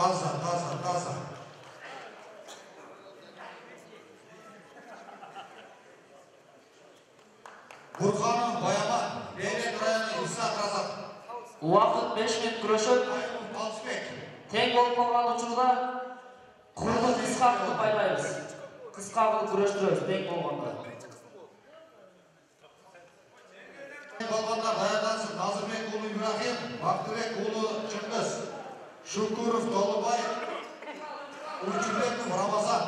таза таза таза Burhan'ın Bayaman, Leylek Raya'nın İshak Razak, Уақыт 5 минут Balsbek, Тең болуп калган учурда курдук Исхакты байлайбыз. Кыска кылып күрөштүрөбүз тең болгондо. Şukurov Толыбай, Ульчубеков Рамазан,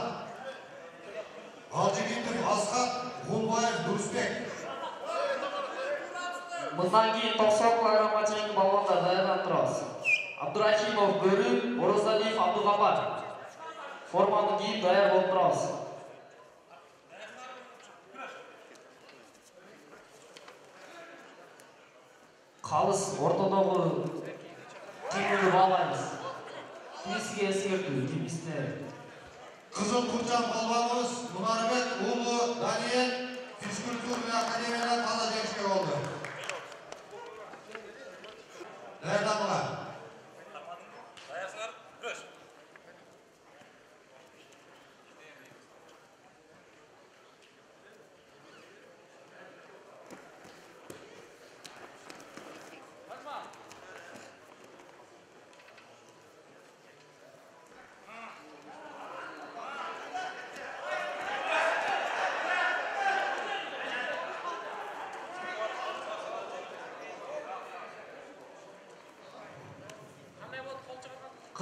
Алжигитов Асхат, Гулбаев Дурсбек, Мындан кийин 90 килограммга чейинки балбандар даярданып турабыз. Абдурахимов Бөрү, Орозалиев Абдугапар. Форманы кийип даяр болуп турабыз. Калыс ортодогу кимди баалайбыз. Кимисиге эскертүү, кимисине Kızıl Kurcan Balbanımız Munarbek Ulu Daniel Fiskültür ve Akademiyadan taza gençlik oldu.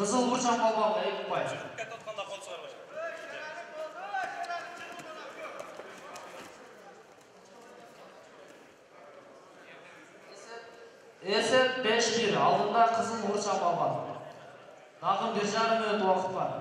Кызыл бурчан балбанга 2 ұпай. Эсеп 5-1 алдында қызыл бурчан балбан. Дагы 1,5 минут уақыт бар.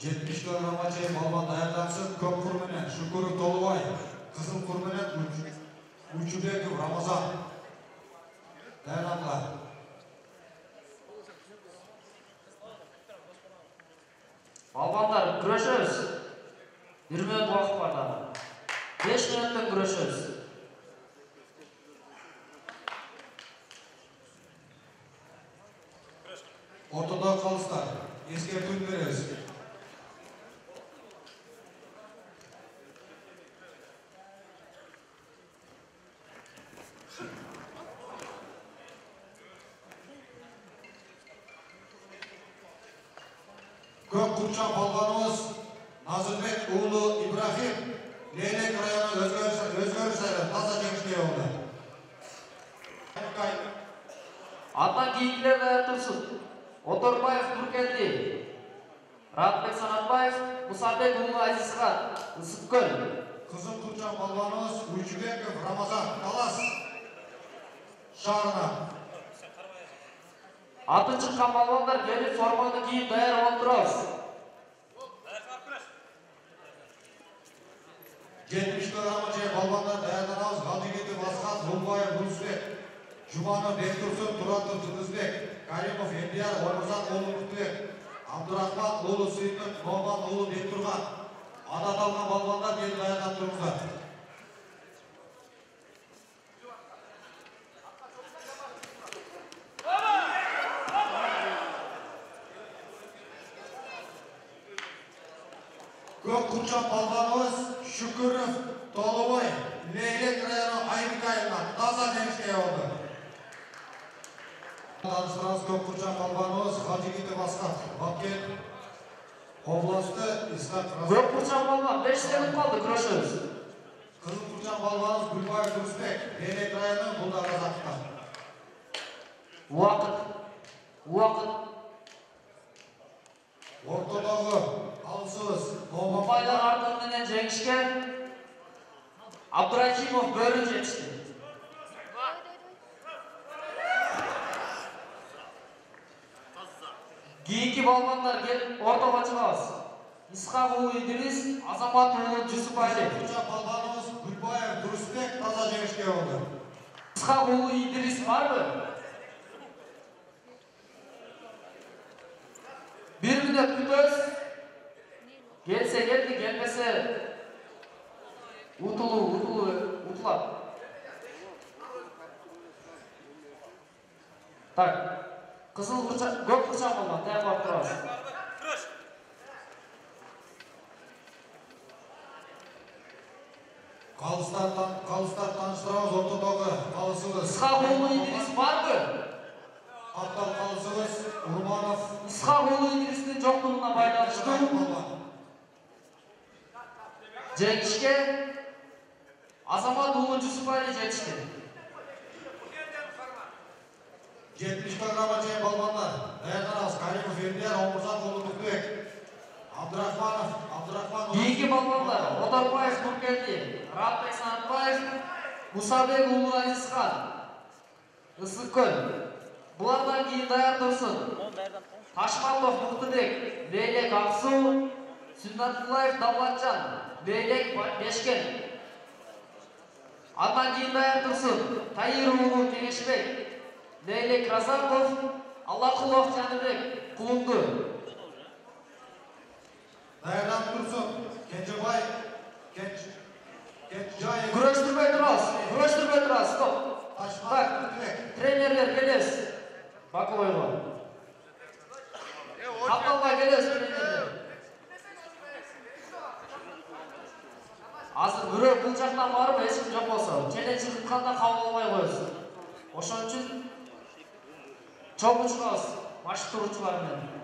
Жетmiş kilogramma çeyim Balban dayandansın köp kurmenen Şükürü Tolubay, Kızıl kurmenen Uçubekov Ramazan. Dayananlar. Балбандар күрөшөбүз. 1 минут уақыт бар дагы. 5 минуттан күрөшөбүз. Ortada kalıslar. Eskертуін береміз. Құрчан балғанымыз Назырбек ұлы Ибрахим Лейлек районы өзгеріс өзгерістері таза жеңіске oldu. Андан кийинкилер даяр турсун. Оторбаев Туркелди. Ратбек Санатбаев, Мусабек уулу Азизхан, Ысыккөл. Kızıl Kurçan balvanımız Uçubekov Ramazan Kalas şahrına. Аты чыккан балбандар келип форманы кийип даяр турабыз. аяқсыңар күреш 70 kilogramma şey balvanlar dayananağız Hacıgeti Baskat Rumbayev Rusbek Jumanov Bektursun Turatov Cıdızbek Karimov Endiyar Ormuzan oğlu Mutbek Abdurrahman oğlu Suyunuk Noman oğlu Bekturgan Adat alған балбандар келіп аяқтап тұрыңыздар Көк Құрчан балбанымыз Шүкіров Толыбай Лейлек районы Айбек айылынан таза жеңіске oldu. Tanıştırınız Көк Құрчан балбанымыз Хажигити Басқат Бакет областы Разы Көп бурчан балбан 5 секунд калды күрөшөбүз. Қызыл Құрчан балбанымыз Гүлбаев Дүрісбек Лейлек районы Бұлда Қазақтан Уақыт. Уақыт. ортадағы алысыбыз Момын Ұпайлар артығы менен жеңишке Абдурахимов бөрү жетишти. Кийинки балбандар келип ортого чыгабыз. Исхак уулу Идрис, Азамат уулу Жусупалиев. Құрчан балбанымыз Гүлбаев Дүрісбек таза жеңіске oldu. Исхак уулу Идрис барбы? Бир мүнөт күтөбүз. Келсе келди, келбесе ұтылу ұтылу ұтылады так қызыл құршақ көк құршақ болған таяқ алып тұрасыз. Қалыстар тан- қалыстар таныстырамыз ортадағы қалысыңыз. ысқақұлы идрис барбы Аттан қалысыңыз Урманов. ысқақұлы идристің жоқтығына байланысты Жеңішке азамат жүсіпәлі жетішті 70 килограмма чейин балбандар. Даярданабыз Каримов Элдияр, Омурзак Улы Муктубек. Абдрахманов, Абдрахман кейінгі балуандар отарбаев нұркелди ратбек санатбаев мұсабек ұлы әзизхан ысықкөл бұлардан кейін даяр тұрсын ташматов мұқтыбек лейлек ақсу сүннатуллаев давлатжан бешкен андан кейін даяр тұрсын таир ұлы кеңешбек лейлек разаков аллақұлов жәнібек құлынды Даярданып тұрсын. Кенжебай, Кенж... Кенжаев. тұрасыз күрештірмей тұрасыз стоп Ташматов так тренерлер келес баковойға қапталға келес тренерлер азыр бирөө бул жактан барып эч ким жок болсо кабыл албай коесуз ошон үчүн чогуу чыгабыз машыктыруучулар менен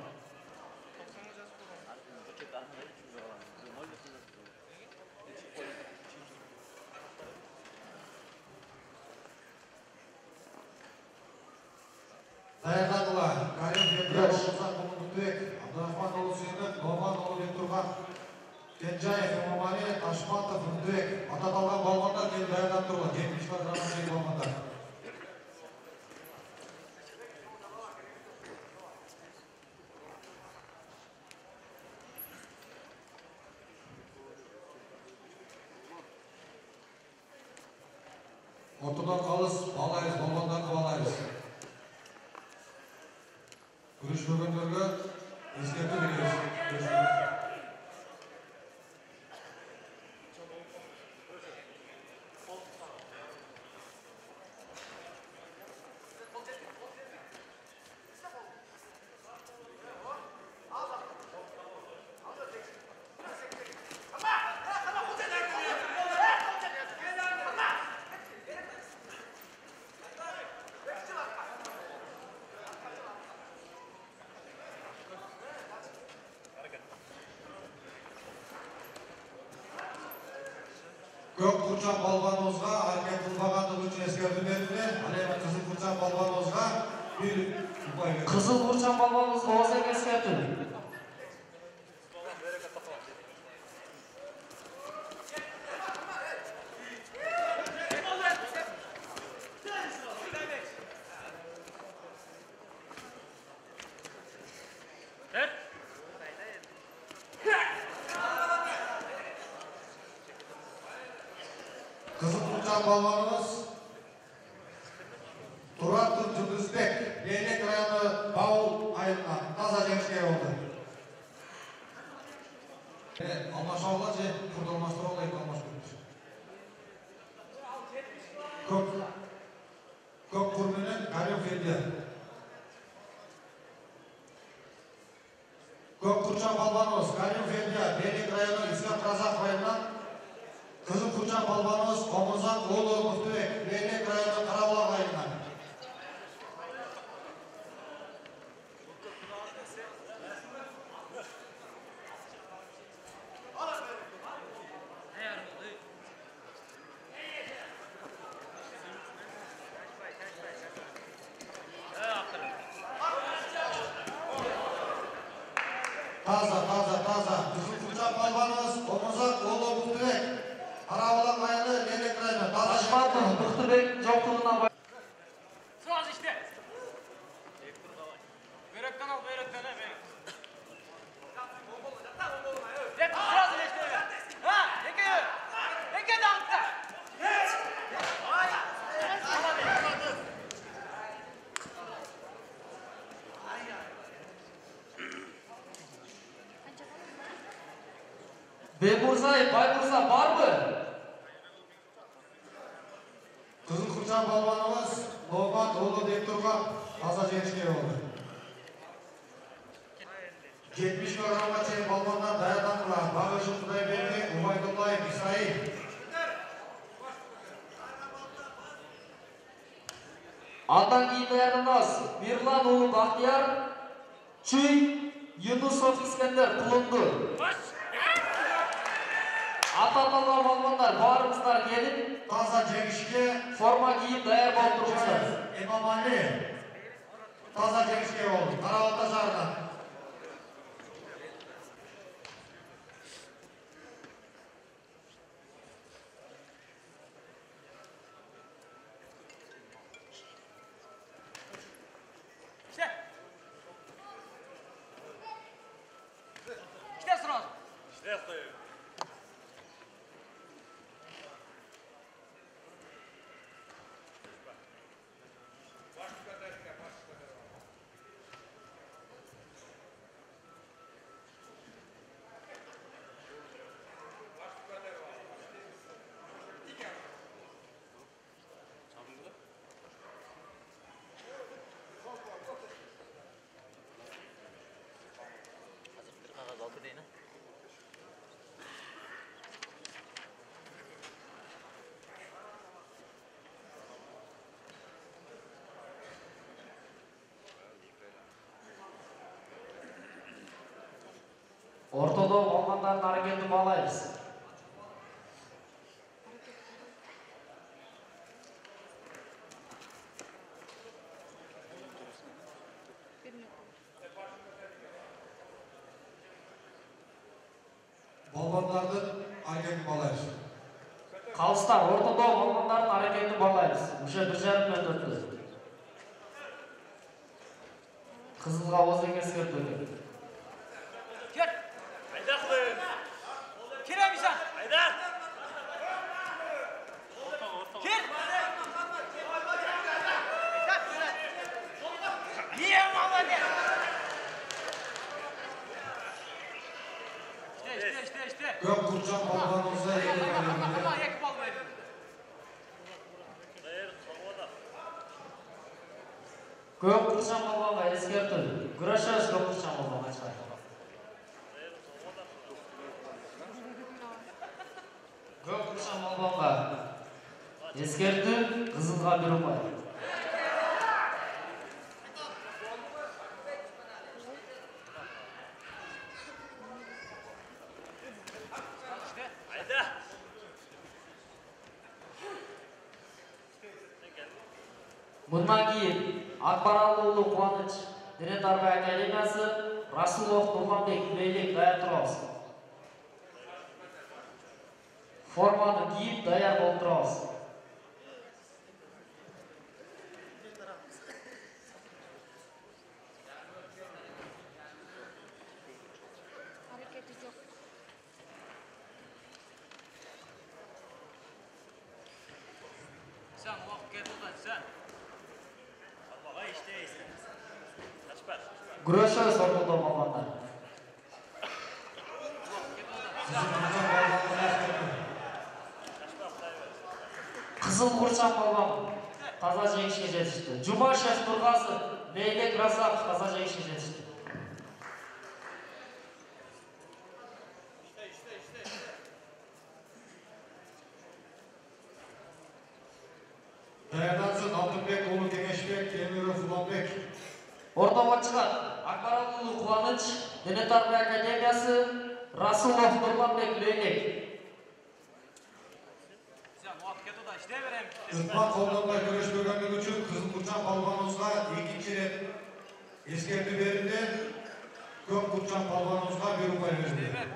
Даярдадылар. Карим Элдияр, Омурзак Улы Муктубек. Абдрахман Улы Сүйіндік, Норман Улы Бектурған. Кенжаев, Имамали, Ташматов, Муктубек. Ататалған балуандар келіп даярданып тұрған. 70 килограмма чейин балуандар. Ортадан қалыс балайыз, балуандарды балайыз. Күрішпегендерге ескерту береміз. Көк құрчақ балбанымызға әрекет қылмағандығы үшін ескерту берілді. Ал эми қызыл құрчақ балбанымызға bir ұпай берілді. кызыл бурчан балбаныбызга Балбанымыз Туратов Жұлдызбек, Лейлек районы Бауыл айылынан таза жеңіске болды. Алмашауға же құрдалмаштыруға екі алмаш көрді. Көк көк құрменен Карим Фелдияр. Көк құрчақ балбанымыз Карим Фелдияр, Лейлек Bebo zaip. Ортодо балбандардын аракетин баалайбыз. Балбандардын аракетин балайбыз. Калыстар ортодо балбандардын аракетин баалайбыз. Уже бир жарым мүнөт өтті. Кызылга озең эскертүү. Кызылга бир упай. Мындан кийин Акбаралы уулу Кубаныч Дене Тарбай Академиясы Расулов Нурманбек Лейлек. Форманы кийип даяр болуп турабыз. Hareketi yok. Sen vakit gel buradan sen. Күрөшөбүз ортодо балбандар. Курчан балбаныбызга эскертүү. Кызыл курчан балбан таза жеңишке жетишти. Жумашев Тургасы, Лейлек Разаков таза жеңишке жетишти. Даярдансын Алтынбек уулу Кеңешбек, Темиров Уланбек. Ортого чыгат Акбаралы уулу Дене Тарбай Академиясы Расулов vereyim. Ытмак колдонбой күрөшпөгөнлүгү үчүн Кызыл Курчан балбаныбызга экинчи рет эскертүү берилди. Көк Курчан балбаныбызга бир упай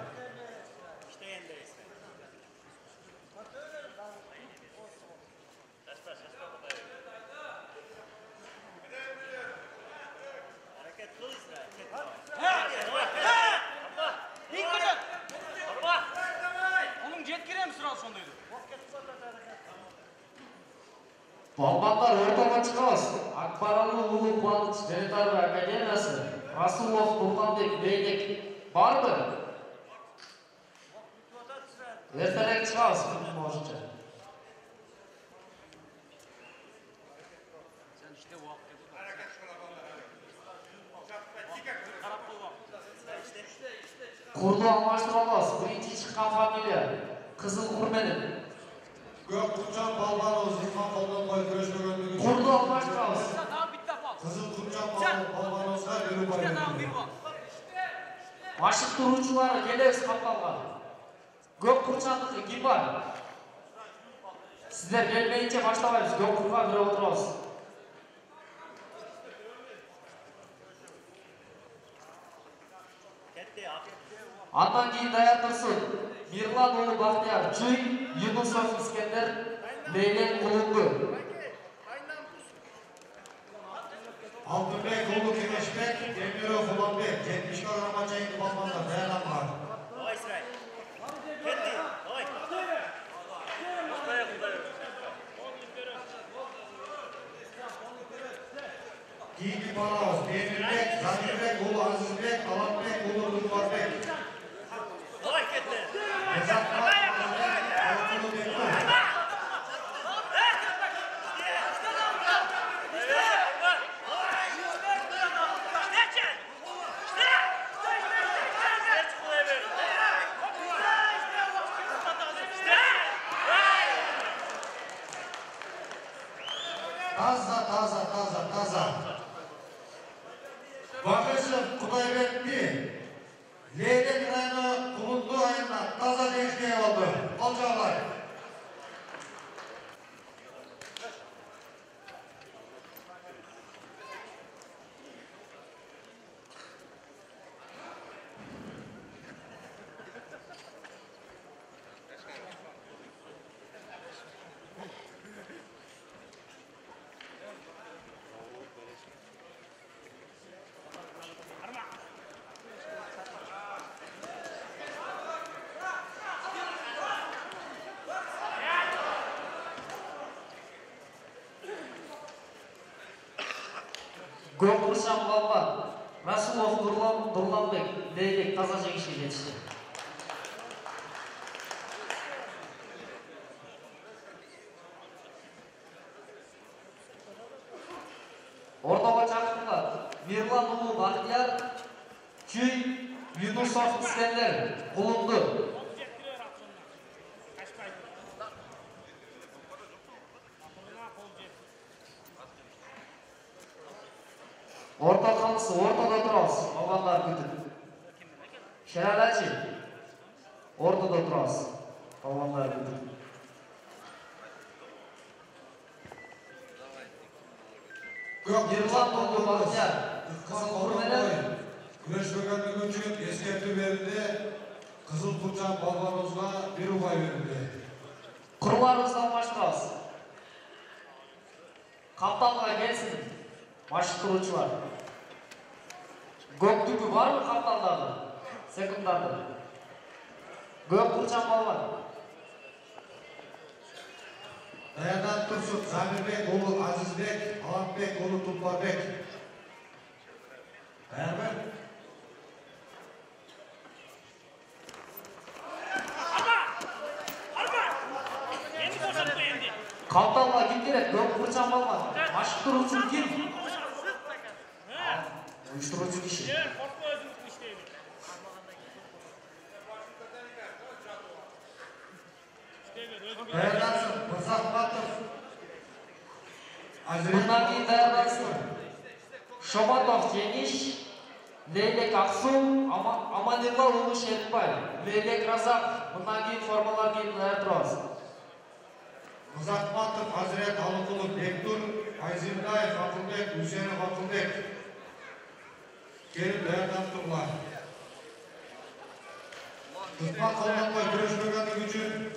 Андан кийин даяр турсун. Мирлан уулу Бактияр, Чуй, Юнусов Искендер, Лейлек Кулунду. Алтынбек уулу Кеңешбек, Темиров Уланбек, 70 килограммга чейинки балбандар даярданган. Давай, Исраиль. Кетти, давай. Кийинки барабыз Темирбек, Замирбек уулу Азизбек, Талантбек уулу Дулбарбек. Давай, Кетти. Мырзахмат Азизбек, Алтынбек Бектур. Таза, таза, таза, таза. Бакышев Кудайбекти Лейлек району Кулунду айында таза жеңишке болду. Колжалай. Balban, Rasulov Nurlan, Nurlanbek, Leylek таза жеңишке жетишти. Орта қалысы, ортада тұрасыз, балғандар күтіп. Шералачи, ортада тұрасыз, балғандар күтіп. Көк Ерлан уулу Бактияр, Кызыл Кызыл Кур Курманбай менен күрөшпөгөндүгү үчүн эскертүү берилди. Кызыл Курчан балбаныбызга бир упай берилди. Құрларымызды алмаштырабыз. Көктүгү барбы капталдагы? Секундарды. Көк курчан балбан. Даярданып турсун Замирбек уулу Азизбек, Талантбек уулу Тулпарбек. Даярбы? Капталга ким келет? Көк курчан балбан. Машықтыруучу ким? Уюштуруучу киши. Даярдансын Мырзахматов. Мындан кийин даярдансын. Шоматов Жеңиш, Лейлек Аксу, Ама- Аманилла уулу Шерикбай, Лейлек Разак. Мындан кийин формалар кийип даяр турабыз. Мырзахматов Азирет Kerimler Abdullah. Tutma kolmakla görüşmekatı gücü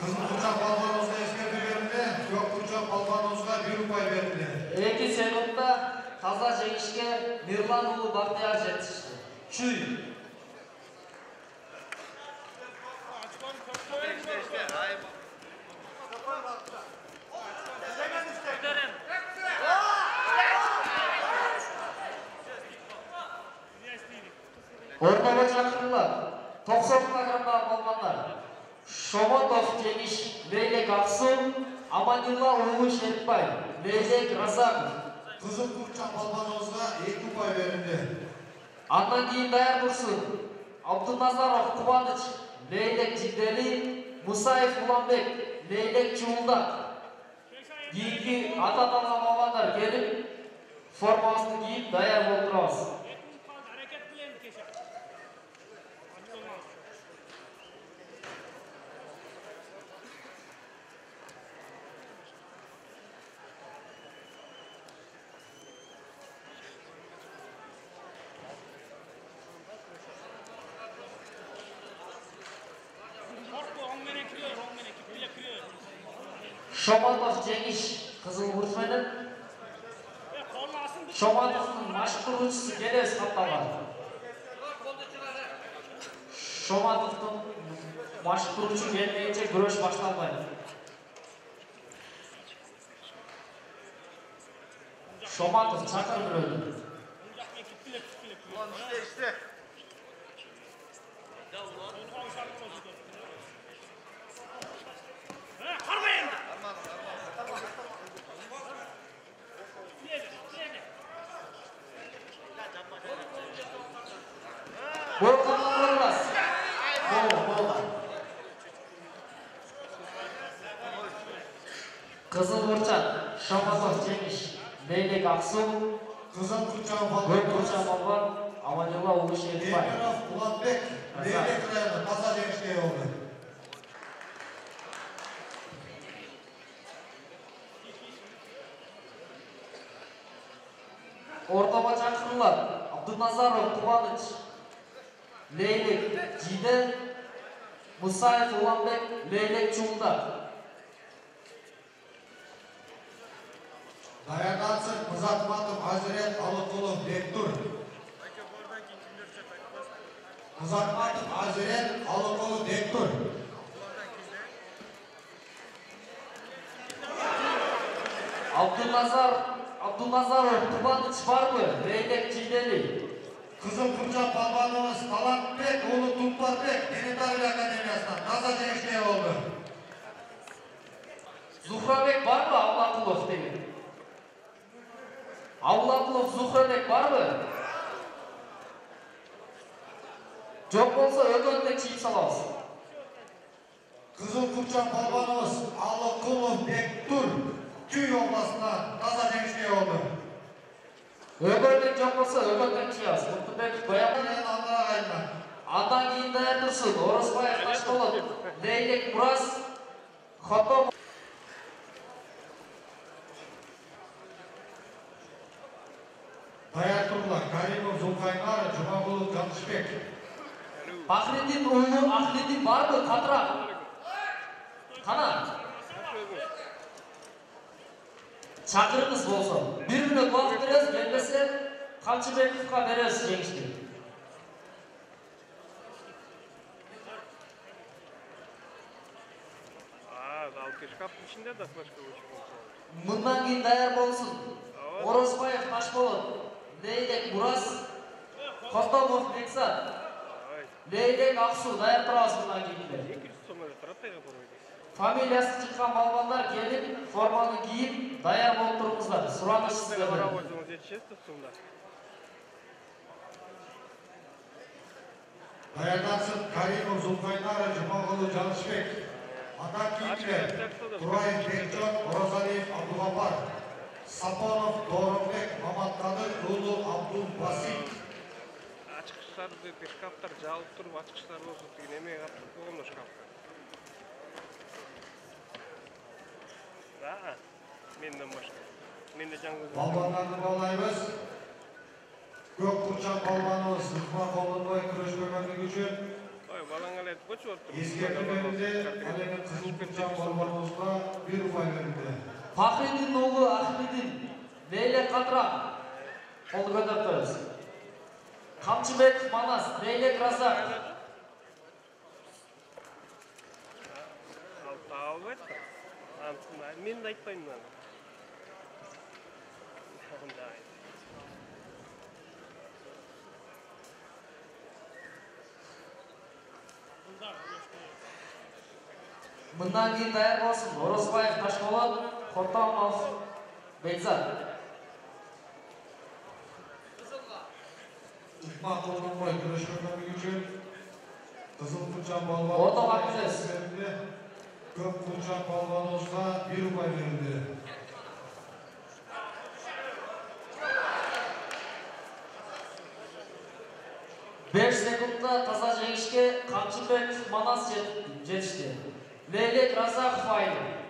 Kızıl Uçak Balvanoz'da eskerdi verildi. Yok Uçak Balvanoz'da bir pay verildi. Eleki senotda taza çekişke Mirman Ulu Bahtiyar yetişti. Çüy. Açmanı kapatın. İşte işte. Hayır. Kapan Ортого чакырылат. 90 килограммдагы балбандар. Шомотов Жеңиш, Лейлек Аксу, Аманилла уулу Шерикбай, Лейлек Разаков. Кызыл Курчак балбаныбызга эки упай берилди. Андан кийин даяр турсун. абдуназаров кубаныч лейлек жидели мусаев уланбек лейлек чуулдак кийинки аты аталган балбандар келип формабызды кийип даяр турабыз asın bir шоматовдун машыктыруучусу келебиз катталган шоматовдун машыктыруучу келмейинче күрөш башталбайт шоматов чакыр бирөөнү лейлек аксу Kızıl Kurçan көк Balban бурчак болгон аманилла уулу шерикбаев Demirov Ulanbek Leylek rayonu Taza Gençliği oldu. ортого чакырылат абдуназаров кубаныч лейлек жиде мусаев уланбек лейлек чуулдак Dayandansın Kızatmatov Hazret Alıkulu Bektur. Kızatmatov Hazret Alıkulu Bektur. абдуназар абдуназаров кубаныч барбы лейлек жидели Kızıl Kurçan Balbanımız Talatbek oğlu Tulparbek Denizdarlı Akademiyası'ndan Taza Gençliği oldu. зухрабек барбы аблакулов деген аблакулов зухрабек барбы? Жок болсо өгөндө чийип салабыз Kızıl Kurçan Balbanımız Alıkulu Bektur Tüy Oblası'ndan Taza Gençliği oldu. өгөндө жок болсо өгөндөн чыябыз муктубек баян Ben Allah'a emanet. андан кийин даяр турсун орозбаев ташболот лейлек мураз хотом Dayatullah Karimov Zulkaynar Cumagulu Canışbek. Фахриддин уулу Ахриддин барбы катыраак? Кана? Чакырыңыз болсо. Бир мүнөт убакыт беребиз, келбесе Камчыбековго беребиз жеңишти. А, ал шкафтың ішінде да флешка өшіп болса. Мындан кийин даяр болсун. Орозбаев Ташболот, Лейлек Мураз, Хотомов Бексат, Ай, Лейлек Аксу даяр турабыз мындан кийин. 200 сом эле турат эге буройду. Фамилиясы чыккан балбандар келип, форманы кийип, даяр болуп туруңуздар. Сураныч Сізге сиздерден. бара койсоңуз жетишет сумда. Dayandansın Karimov Zulkaynar Cumagulu Canışbek. Adak сапаров дооронбек маматкады уулу абдулбасит э, ачкычтарды шкафтар жабылып туруп ачкычтар болсо тиги эмеге шкафка койгондааф менден башка. Менде жаңы балбандарды баалайбыз. Көк курчак балбаныбыз ыкма колдонбой күрөшпөгөндүгү үчүн. Ой балаңа эле айтып койчу узебериди ал эми кызыл курчак балбаныбызга бир упай берилди. Фахриддин уулу Ахмедин, Лейлек Катырак, колду көтөрүп коебуз. Камчыбеков Манас, да. Антын мен да айтпайм аны. Анда айт. мындан даяр болсун. Орозбаев Ташболот, Хотомов Бекзат. Rıfma Kolunbay Kürüşmömönlük için Қызыл Құлжан балуан Орта бақылес. Көк Құлжан балуанымызға бір ұпай берілді. Beş sekundda таза жеңішке Қамшыбек Манас жет- жетішті. Лейлек Разақов айны.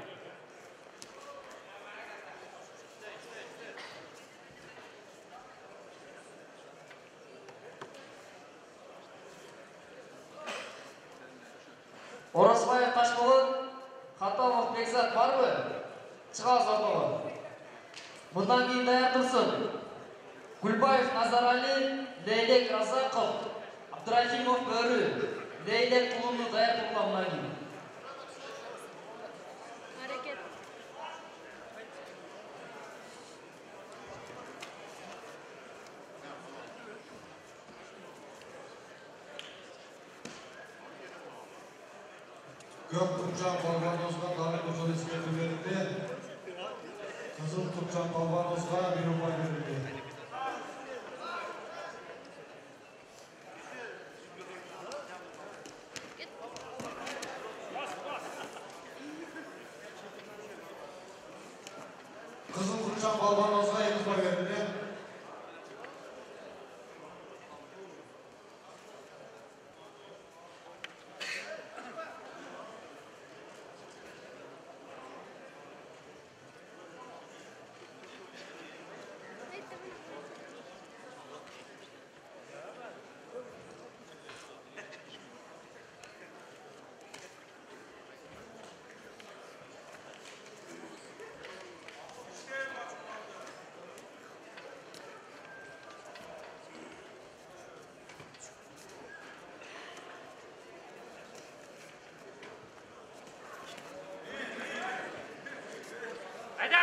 Оразбаев Ташмұғын, Хатамов Бекзат бар ма? Шығаз ортаға. Бұдан кейін даяр тұрсын. Гүлбаев Назарали, Лейлек Разақов, Абдрахимов Бөрі, Лейлек Құлынды даяр тұрған мұнан кейін. Көк Құлжан балуанымызға дарын ұжыл ескерту берілді. Қызыл Құлжан балуанымызға бір ұпай берілді. Қызыл Құлжан балуанымызға екі ұпай берілді. Айда!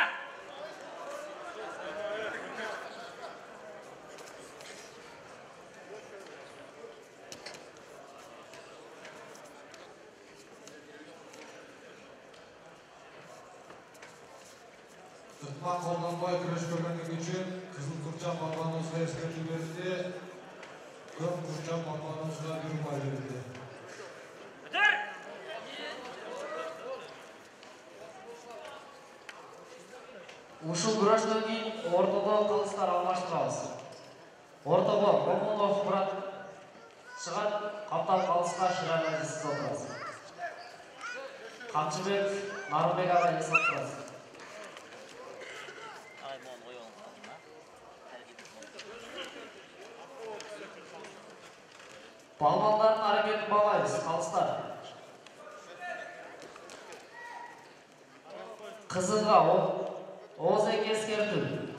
Ытма қолданбай күреш көргендігі үшін Қызыл ескерту берілді. Көк балуанымызға бір ұпай берілді. Ушул күрөштөн кийин ортодо кылычтар алмаштырабыз. Ортого Романов Мурат отурасыз. Камчыбек Нарымбек ага эс отурасыз. Балбандардын аракетин баалайбыз, калыстар. Кызылга Озек ескертүү. Бітір!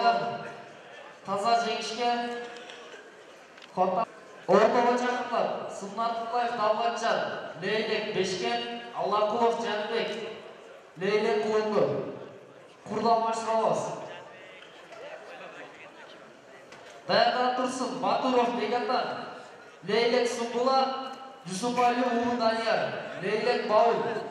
49 sekundlar. Таза жеңишке Хорта Ортого жакындар Сымнатовбаев Талгатжан, Лейлек Бешкен, Аллакулов Жанбек, Лейлек Кулунду. Курдалмаштырабыз. Даярдан Турсун, Батуров Бегатан, Лейлек Сумбула, Жусупали Улу Данияр, Лейлек Баул.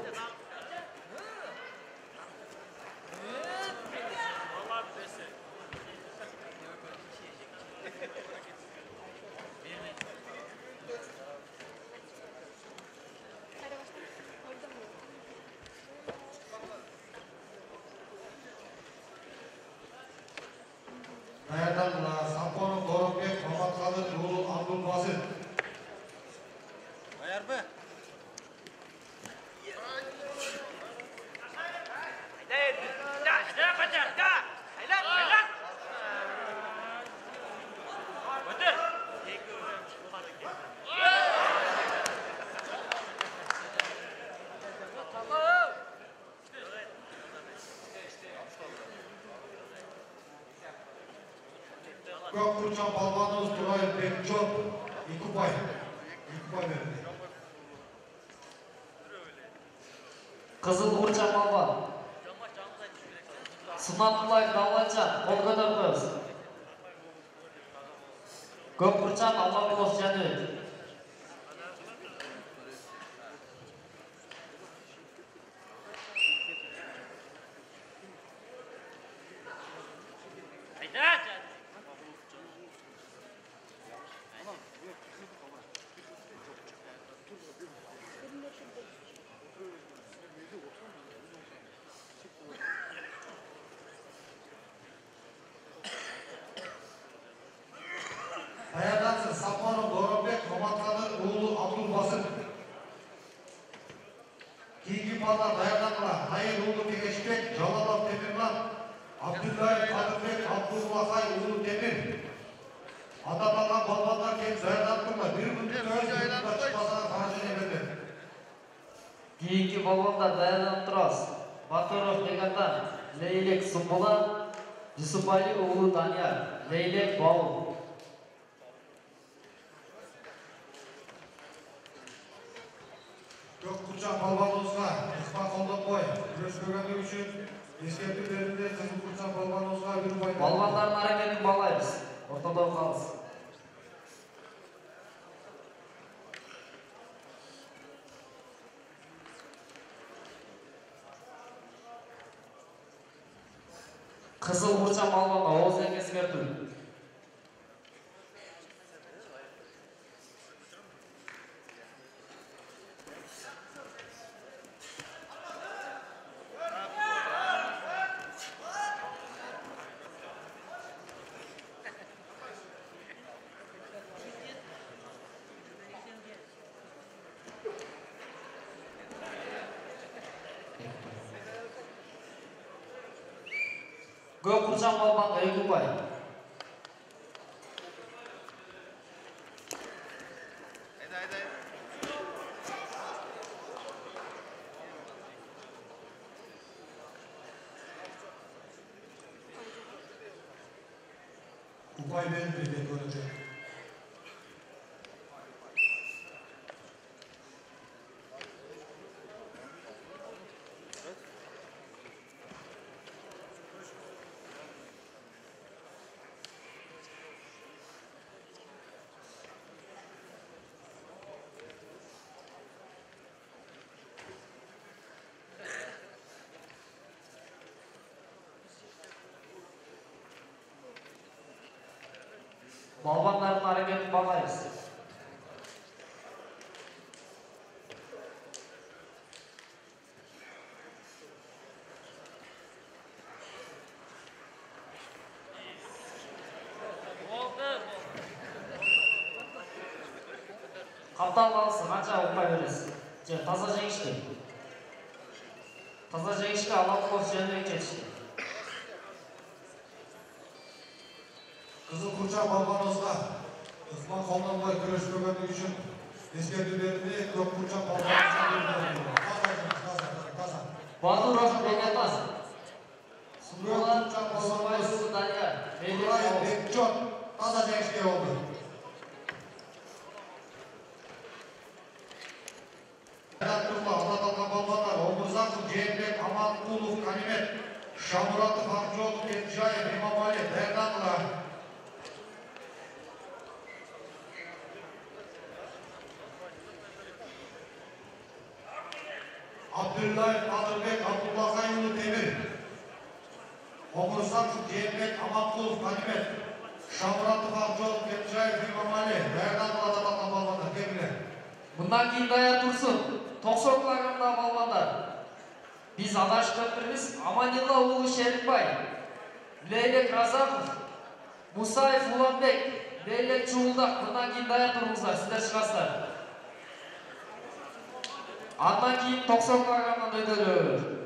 палбаныбыз турайев бекчок балуандар даярданып тұрасыз. Батыров Бекатан, Лейлек Сұмбұла, Жүсіпали ұлы Данияр, Лейлек Бауыл. Көк Құтжан балбанымызға ықпа қолданбай, күреспегендігі үшін ескерту берілді. Қызыл Құтжан балбанымызға бір ұпай берді. Балуандардың әрекетін балаймыз. Ортада қалыз. Қызыл Бурчан балуанға Оғыз ескерту. Көк Бурчан балуанға екі ұпай. ұпай Балуандардың әрекетін болды. Қаптал қалысы қанша ұпай бересіз? Же, таза жеңішке. Таза жеңішке Алматылов Жәнібек жетішті. Қызыл Құтжан балбанымызға ықпа қолданбай күреспегендігі үшін ескерту берілді. Көк Құтжан балбанымызға бір ұпай берді. Таза таза. Батуров Бекатас. Сұмбұла Сұмбай Сұлы Данияр. Мейлек Тұрайын Бауыл. бекжон таза жеңіске болды. Редакторлар, ататалған балбандар, Омырзақов, Жиенбек, Аманқұлов, Канимет, Шамуратов, Ақжолов, Кетжаев, Имамали, даярданғыла. Абдуллаев, Қадырбек, Абдуллахайұлы Темір. Омырзақов, Жиенбек, Аманқұлов, Канимет, Шамуратов, Ақжолов, Кетжаев, Имамали, даярданғыла ататалған балбандар, келіңдер. Бұндан кейін даяр тұрсын. 90 килограммда балбандар. Біз адашып көптірміз. Аманилла ұлы Шерікбай. Лейлек Разақов. Мусаев Уланбек. Лейлек Чуылдақ. Бұндан кейін даяр тұрыңыздар. Сіздер шығасыздар. Андан кейін 90 килограммдан дөйдөлі.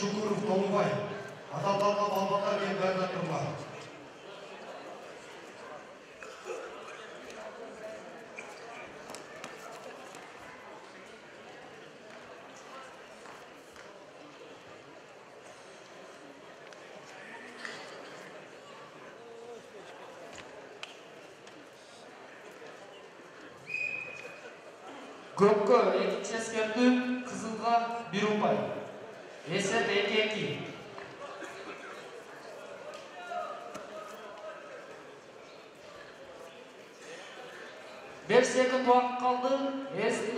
Шүкіров Толыбай. Адамдарға балбақар мен бәрінен тұрма. Көккө екінші ескерту, қызылға бір екі екі. Беш секунд уақыт қалды.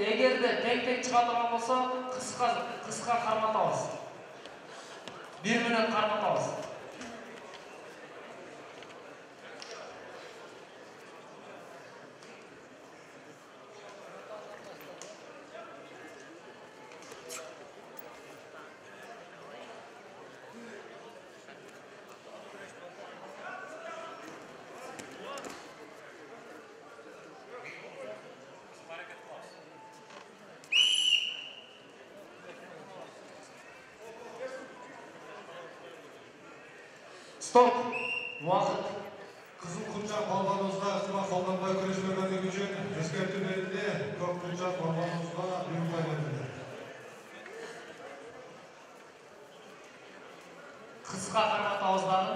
Егер де тең-тең шыға тұрған болса, қысқа қысқа қарматамыз. Bir минут. Стоп. Уақыт. Қызыл Құрчан Палбанымызға ықтима қолданбай күресмегендігі үшін ескерту берілді. Көк берілді. Қысқа қарматамыздағы.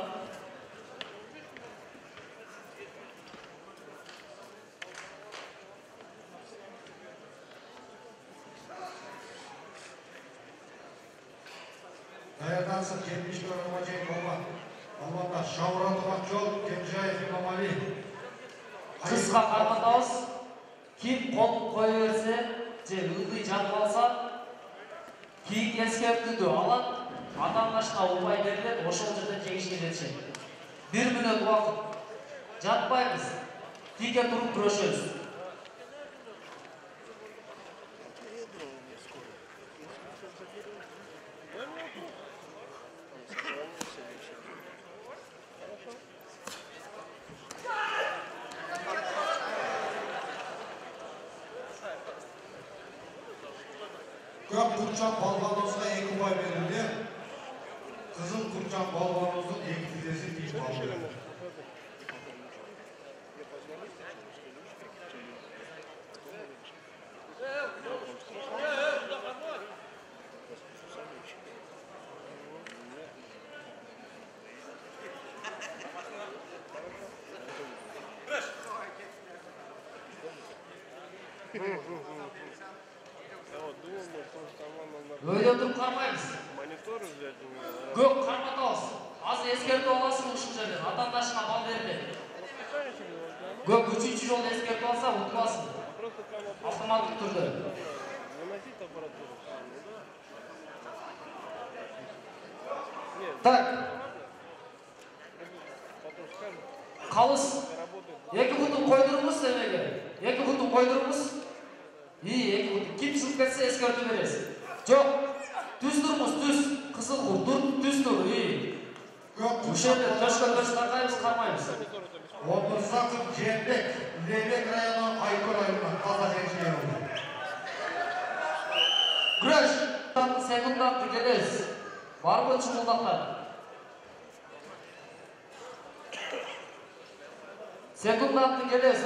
Dayanatсы 70 орынға жең болған. Албанда Шаmuratov Akjol Kencayev Имамали. Қысқа қарматамыз. Ким қолын қоя берсе, же ылғи жатып алса, кейін ескертуді алады, аталмашына ұпай беріледі, ошол жерден жеңишке жетишет. Bir минут уақыт. Жатпаймыз. Тике тұрып күрөшөбүз. Hollis this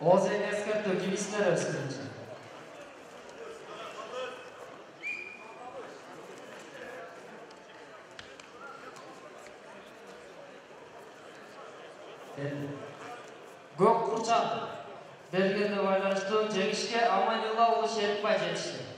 Oğuzhan Eskert döküm ister. Gök Kurçak belgede paylaştığı Cengişke Amanyola oğlu Şerif Bay yetişti.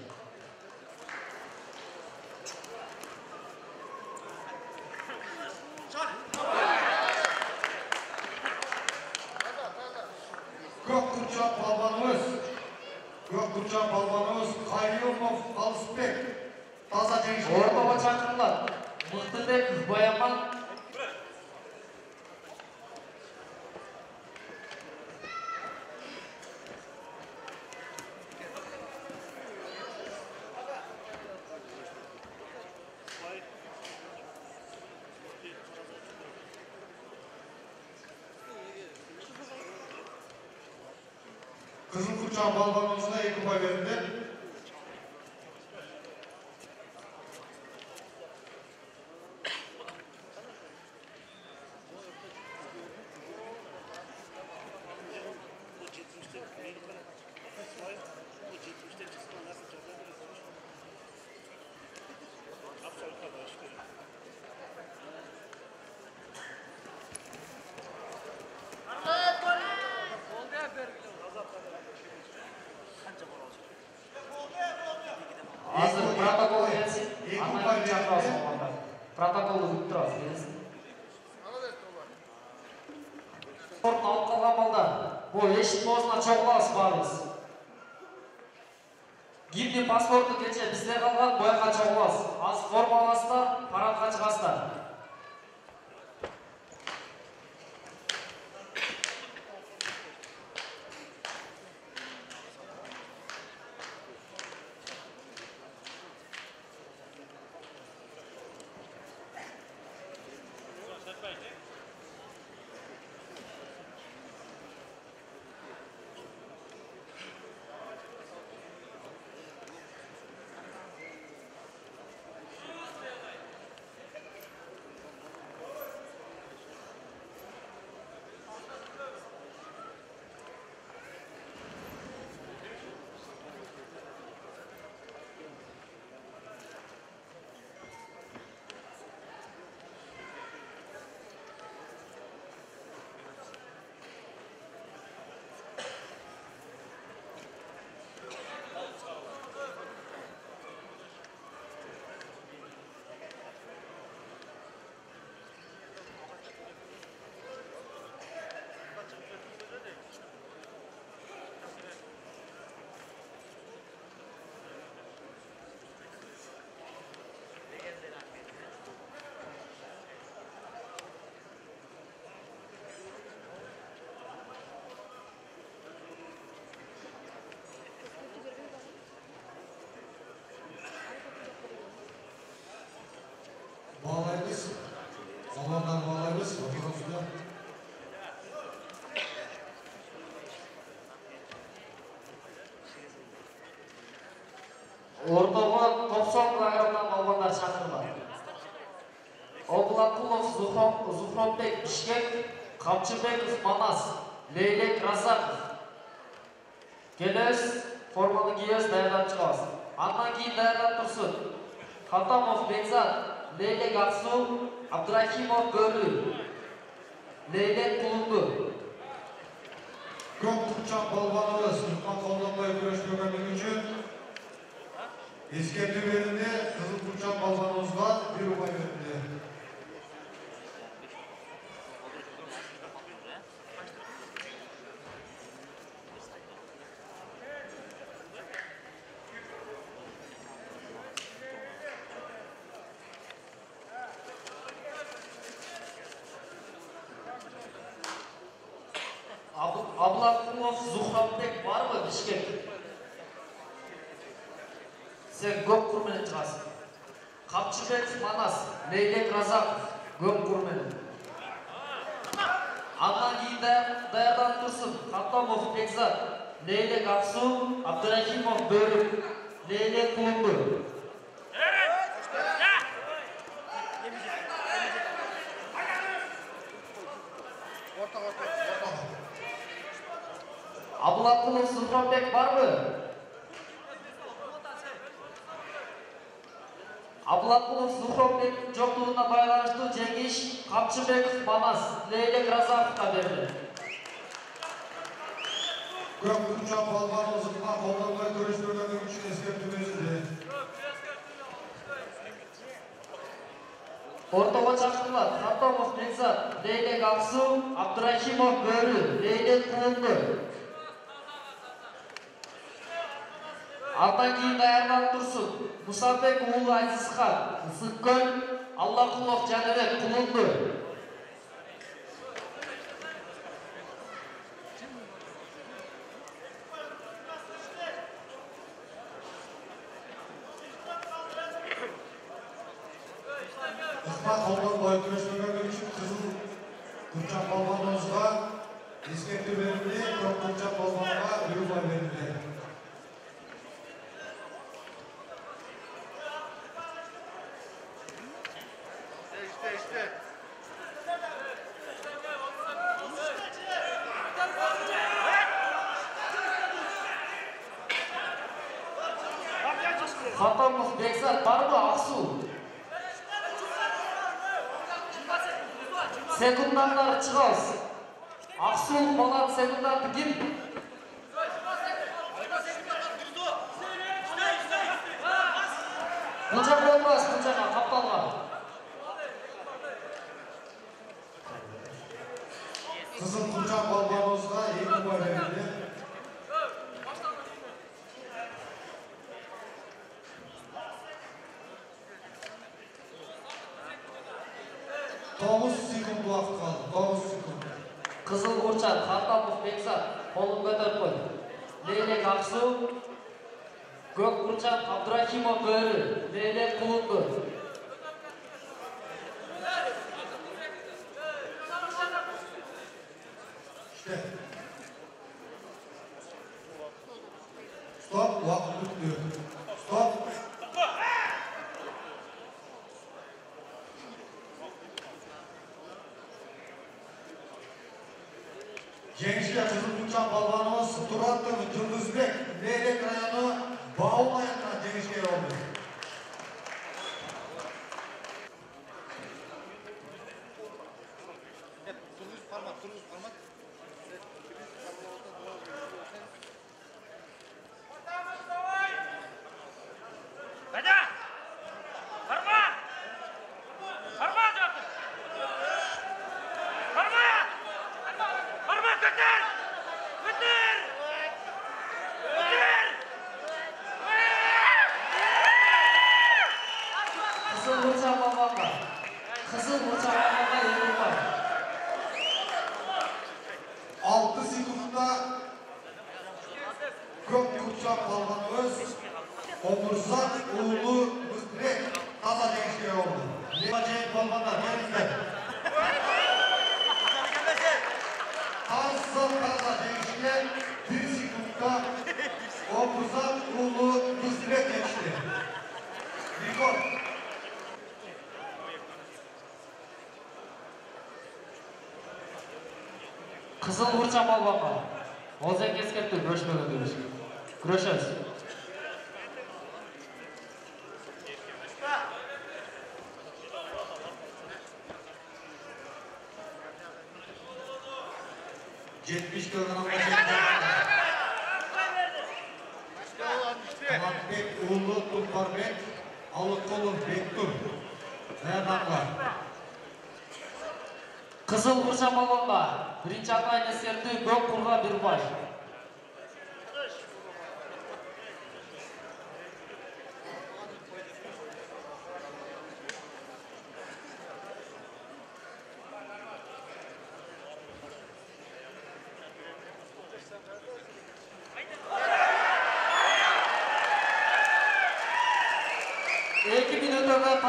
Uçan Balvanoz'la Ekupa verinde Można ciągła z Paris. Zuhron, Zuhronbek İşkek, Kamçıbekov Manas, Leylek Razakov. Келес, форманы киез, дайырлап чыгабыз. Андан кейін дайырлап тұрсын. Хатамов Бекзат, Лейлек Аксу, Абдрахимов Бөрі, Лейлек Кулынды. Көк Құрчақ балбанымыз Нұрқан Қолданбай күреш бөлімінің үшін ескерту берілді. Қызыл Құрчақ балбанымызға бір ұпай Лейлек көп құрменен. Андан кейін даярдан тұрсын Хаттамов Бекзат, Лейлек Ақсу, Абдырахимов Бөрік, Лейлек Құлынды. Абылақұлов Сұлтанбек бар ма? Абылақұлов Сұлтанбек жоқтығына байланышты жеңіш Қамшыбеков Манас Лейлек Разақовқа берді. Көк Құтчан балбанымыз Нұрхан қолданбай күреспегендігі үшін ескерту берілді. Ортаға шақырылады Хаттамов Бекзат, Лейлек Ақсу, Абдырахимов Бөрі, Лейлек Құлынды. Кейін даярданып тұрсын Мұсабек ұлы Азизхан, Мысықкөл, Аллақұлов Жәнібек Құлынды. Нұрхан қолданбай күреспегендігі үшін Қызыл Құтчан балбанымызға ескерту берілді. Көк Құтчан балбанға бір ұпай берілді. Хатамов Бекзат бар ма Ақсу? Секундарлар шығауыз. Ақсу балан секундарды кім? Бұл жақ болмас, бұл жаққа қапталға. Қызыл Құтчан балбанымызға екі ұпай берілді. Тоғыз секунд уақыт қалды. Тоғыз секунд. Қызыл Қурчан, Хатамов Бекзат, қолын көтеріп қойды. Лейлек Ақсу, Көк Қурчан, Абдрахимов Бөрі, Лейлек Құлынды. İşte. Stop, uақыт бітті. Stop. Жеңіске қызыл Құтчан балбанымыз Тұраттың Жұлдызбек Лейлек районы Бауыл аяққа жеңіске oldu. Hadi! Parma! Parma dört! Parma! Parma götür! Götür! Götür! Қызыл Қурчан балбанға. Қызыл Қурчан балбанға екі ұпай. 6 секундта көк Құтчан балбанымыз Omursak Uğurlu Mıstık Taza gençliği oldu. Limacayı balbanlar gelizler. Taza Taza gençliği bir sekundda Omursak Uğurlu Mıstık geçti. Rekord. Қызыл Қурчан балбанға. Ол зәң ескертті, бөлшмеген дөріс. күрөшөбүз жетимиш килограммга талантбек уулу тулпарбек алыкулов бектур даярданыңлар кызыл курча балонга биринчи атайын эсерди көк курга бир бай эки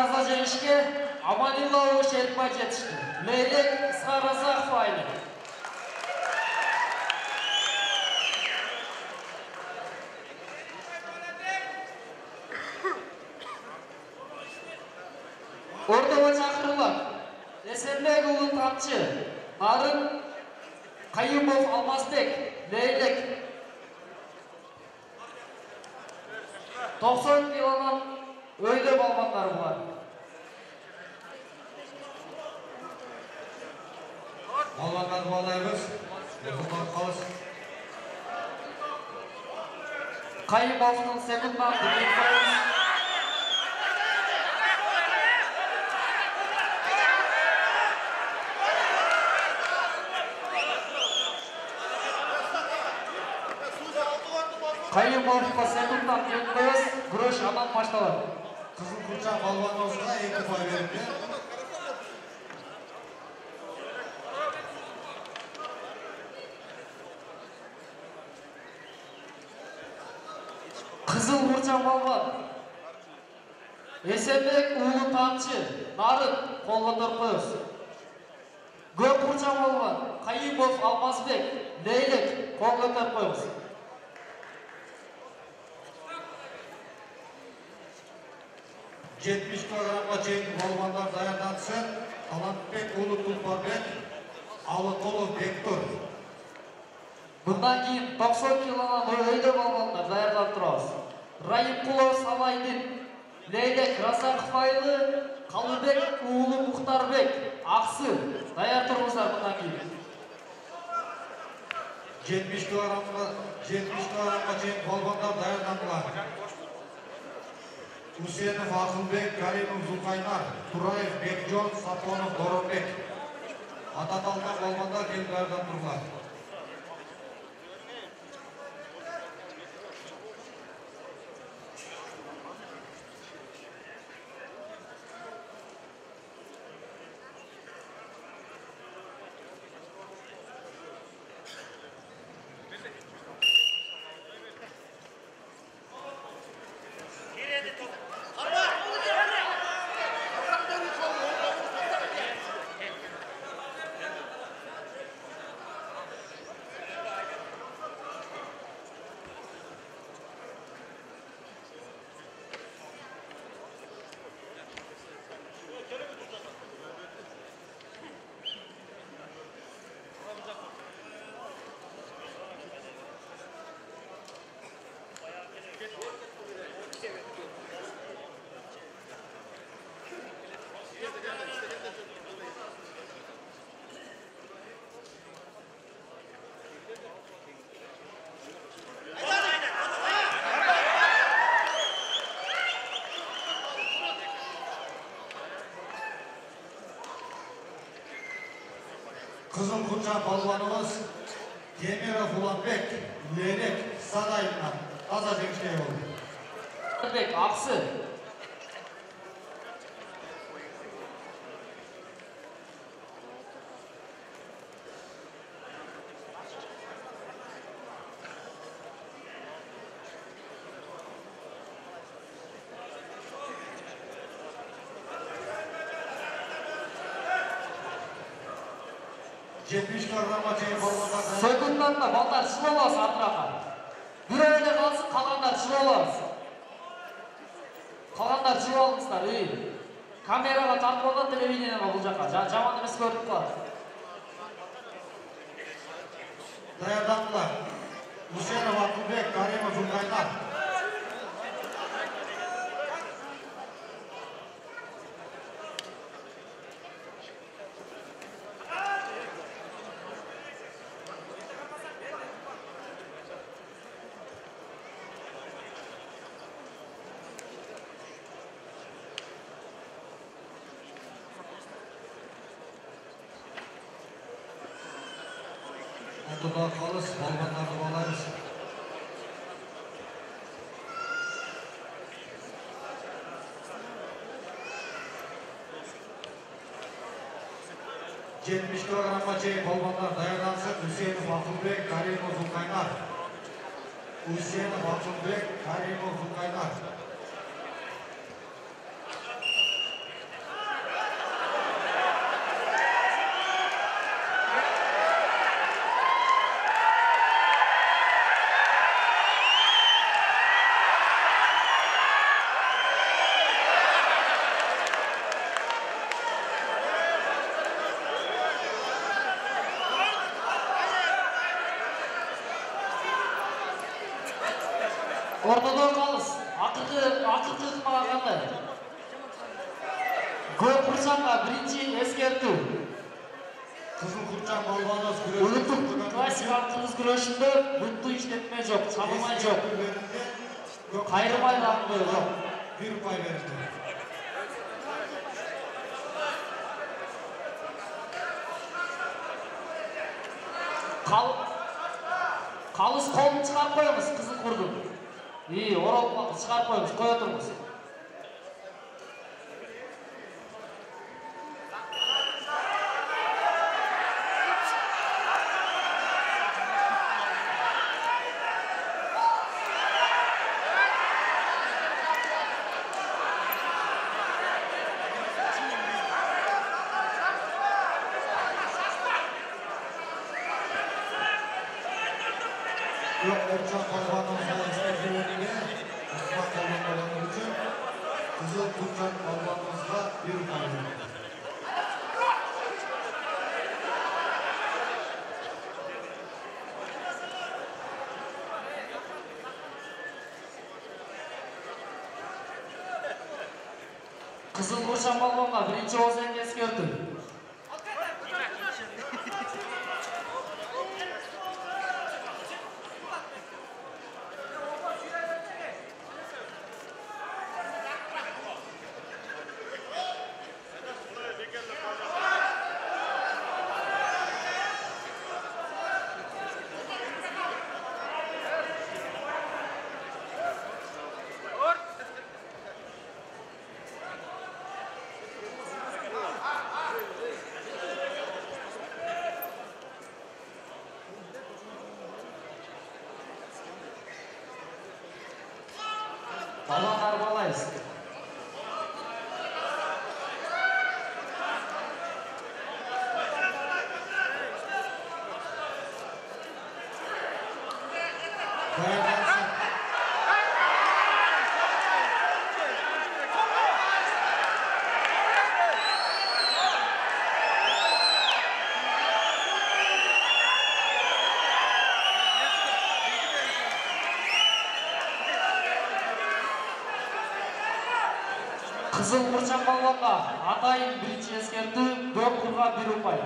таза жеңишке аманилла уулу шерикбай жетишти лейлек ысқаразақов айны ортого чакырылат эсенбек уулу тамчы нарын кайымов алмазбек лейлек токсон килонун балбандар булар балбандарды баалайбыз мусулман калыш Кайымовдун секундан деген коебуз Кайымовго секундан тең коебуз күрөш анан башталат кызыл курчак балбаныбызга эки упай берилди кызыл курча балбан тамчы нарын кол көтөрүп коебуз көк курча балбан кайымов алмазбек лейлек кол көтөрүп коебуз жетимиш килограммга чейинки балбандар даярдансын талантбек уулу тулпарбек алыкулов бектур Мындан кийин 90 килонан өйдө балбандар даярдап турабыз. Райымкулов Сабайдин, Лейлек Разаков айылы, Калыбек уулу Мухтарбек, Аксы даяр турбуздар мындан кийин. жетимиш килограммга жетимиш килограммга чейинки балбандар даярдандылар усенов акылбек каримов зулкайнар тураев бекжон сапонов доронбек ататалган балбандар келип даярдандырдылар кызыл курчак балбаныбыз темиров уланбек лелек сарайынан таза жеңишке ээ болду Бек Аксы жетимиш килограммга чейин балбандар даярдандылар. секундан алабыз артырака. Бирөө эле калсын, калгандар чыгып алабыз. Калгандар чыгып алыңыздар, үй. Камерага тартып алган телевидениега бул жака. Жа- Жаман эмес көрүнүп калат. даярдандылар Үсенов Ақылбек, Каримов Үлқайнар. 70 килограммға шейін болғандар даярлансын үсенов ақылбек каримов зұлқайнар үсенов ақылбек каримов зұлқайнар қалыс қолын шығарып қойыңыз қызыл құрдың и оралып шығарып қойыңыз қоя тұрыңыз Kızıl Kurtçan balbanımızla bir pay verildi. қызыл құршан балуанға бірінші озен ескерту балуандар балайыз Dayanansı қызыл құршан балуанға атайын бірінші ескерту дөп құрға бір ұпай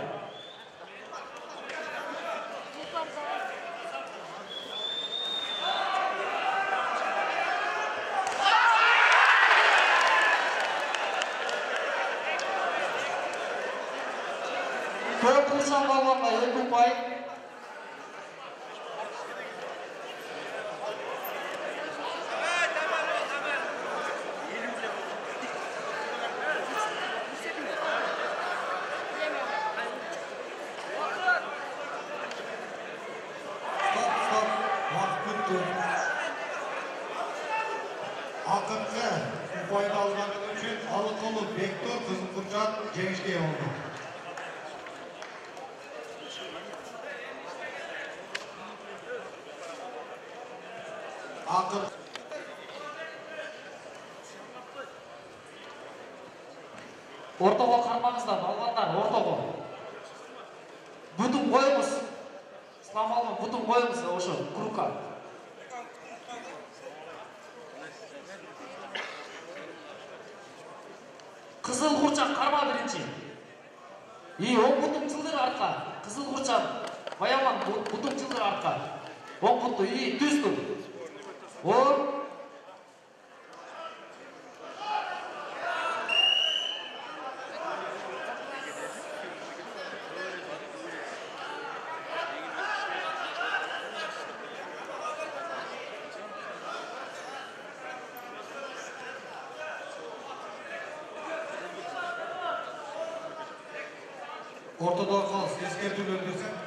Ortada kalsın. Eski türlü öldürsün.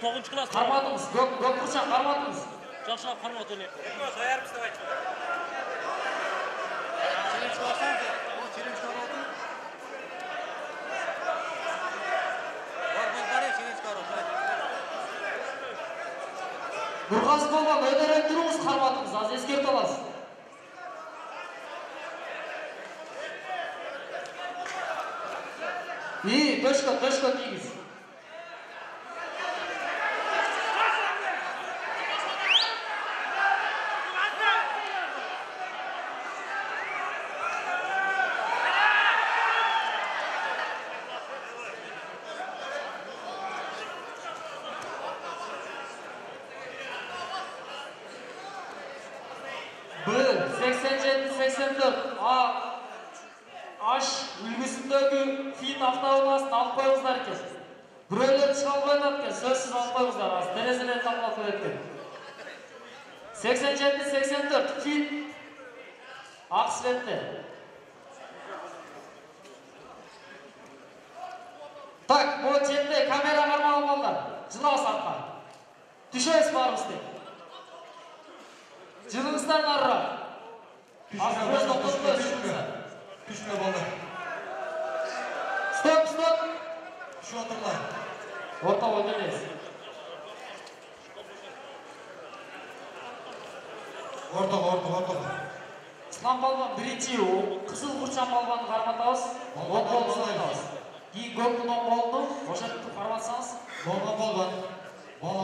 тоғызыншы класс қарматыңыз көкбұрша қарматыңыз. Жақсылап қармат оны аяр вставать нұрғазы болған өдіріп тұрыңыз қарматыңыз аз ескерте аласыз. И, точка, точка, Orta oynayız. Орта, орта, орта. Ислам балбан бірінші қызыл құршан балбаны қарматабыз, оң қолымызды айтабыз. Кейін көктің оң қолыны, ошақтың қарматсаңыз, оң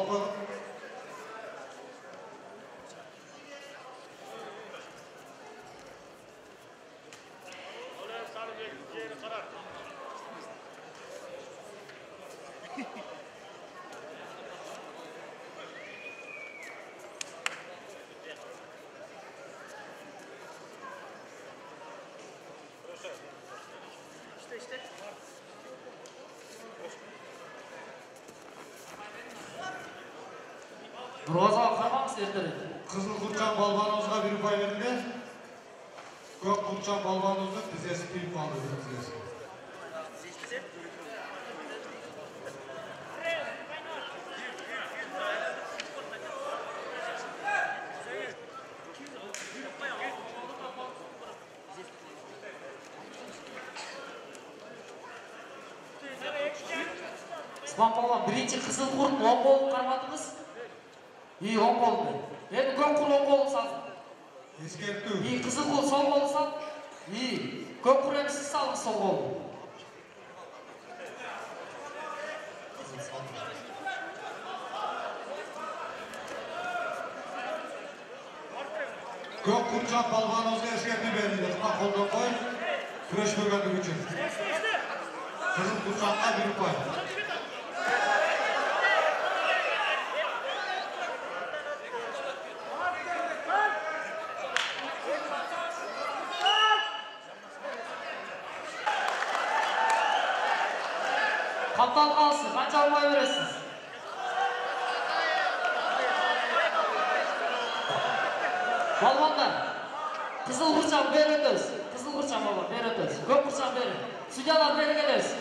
Исман балам бірінші қызыл құрт оң қолын қармадыңыз. И оң қолды енді көк құр оң қолын салды ескерту. И қызыл қол сол қолын сал. И көк құр енді сіз сол қолды көк құрчақ балғанымызға ескерту берілді. Ықпал қолданбай күреспегендігі үшін. Қызыл құрчаққа бір ұпай қаптал қалсын қанша ұпай бересіз балуандар қызыл құршақ бері өтесіз қызыл құршақ балуан бері өтесіз көк құршақ бері судьялар бері келесіз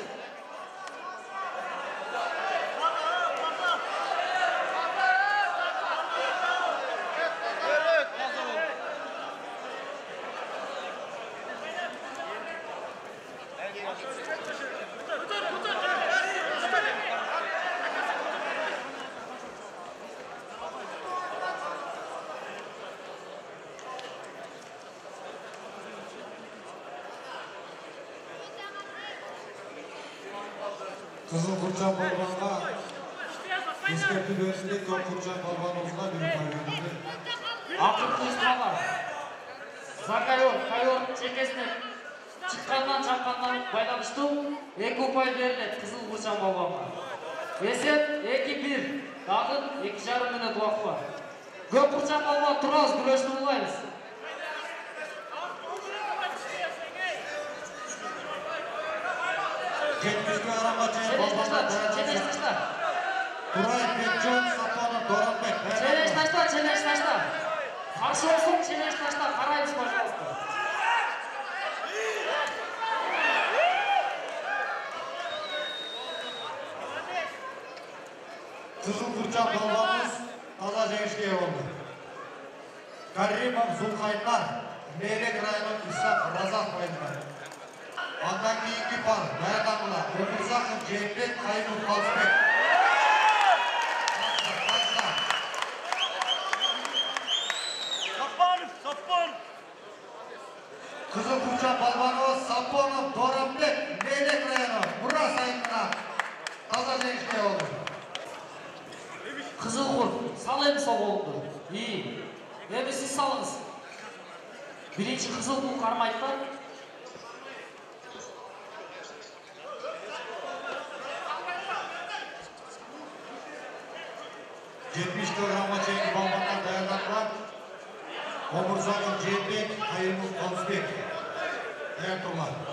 қызыл құрчақ балғанға ескерту берілді көк құрчақ балғанымызға бір ұпай берілді ақырғы ұсталар за ковер ковер шекесіне шыққаннан шапқаннан байланышту екі ұпай беріледі қызыл құршақ балуанға есеп екі бір тағы екі жарым минут уақыт бар. Көк құршақ балуан тұрыңыз күресті болаймыз жетпіске челлендж балғандар ташла челлендж ташла турай бекжон челлендж ташла челлендж ташла қарсы болсын челлендж ташла қараймыз пожалуйста қызыл құрчақ балғанымыз таза жеңіске ие болды каримов зулхайнар мерек районының исақ разақ байындар андан кейінгі пар жеңбек қайымов қалысбек Саппанов, Саппанов. қызыл құрчақ балбанова сапонов доронбек мерек районы мұра сайынынан таза жеңіске ие болды қызыл құрт сал енді сол қолыңды и енді сіз салыңыз. Бірінші қызыл қу қармайды да жетпіс килограммға даярданған омырзақов жеңбек қайымов қалысбек даяр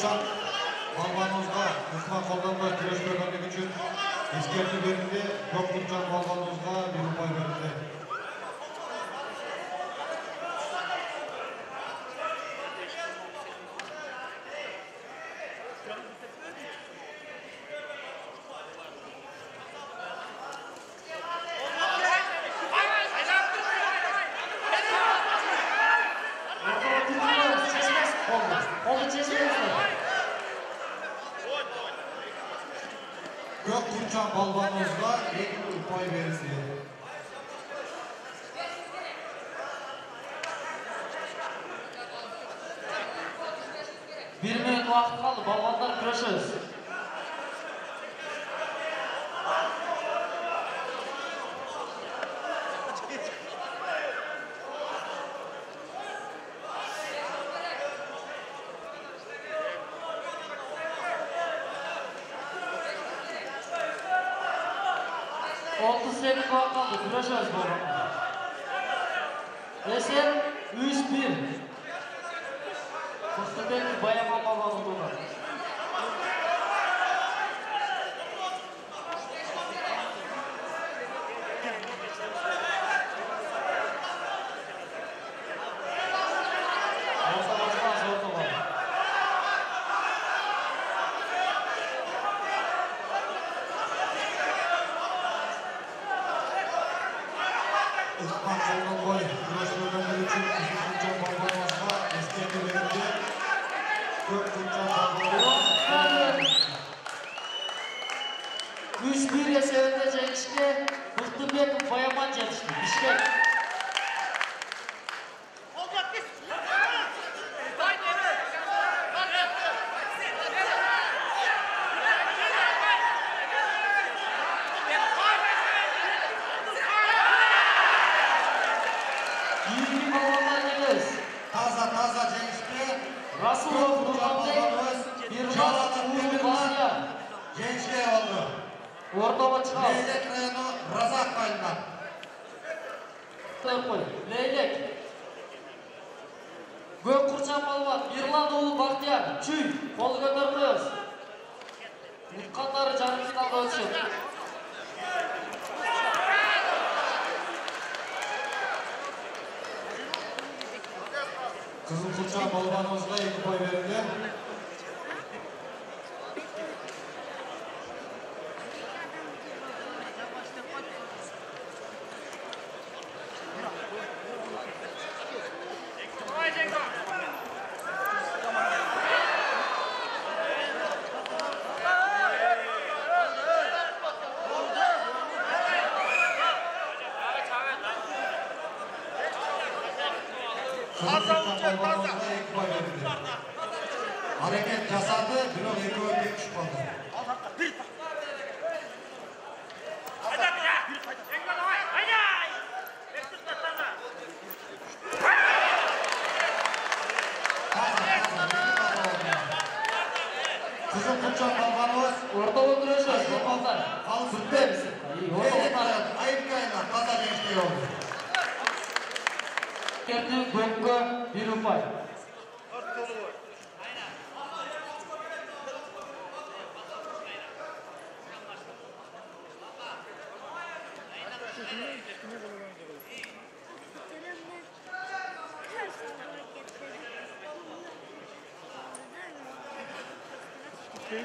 қызыл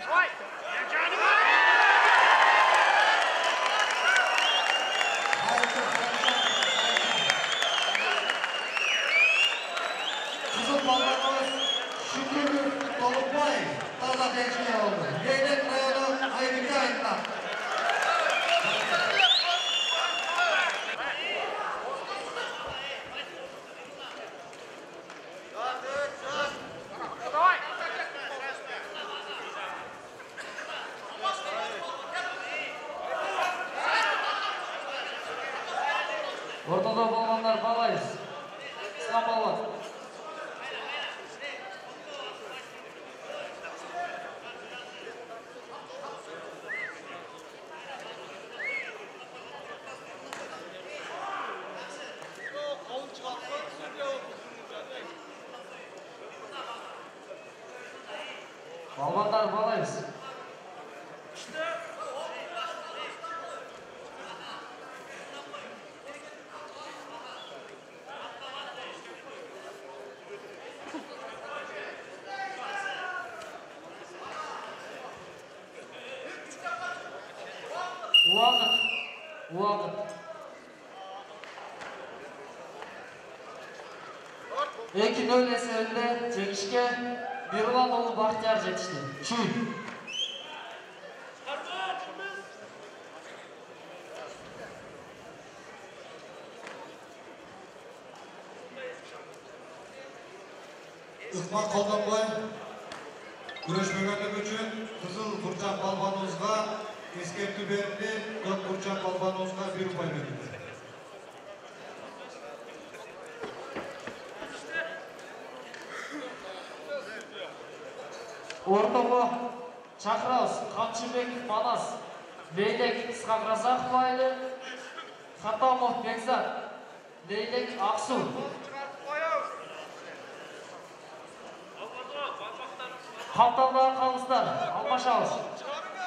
Right. ортада болғандар балайыз ислам жеңүү несебинде жеңишке бирла болуп бактияр жетишти чүн ыкмат колдонбой күрөшпөгөндүк үчүн кызыл бурчак балбаныбызга эскертүү берилди көк бурчак балбаныбызга бир упай берилди ортоға шақырауыз қамшыбеков манас лейлек Сқағразақ байлы, хатамов бекзат лейлек ақсу. Қалталдағы қалыстар алмашауыз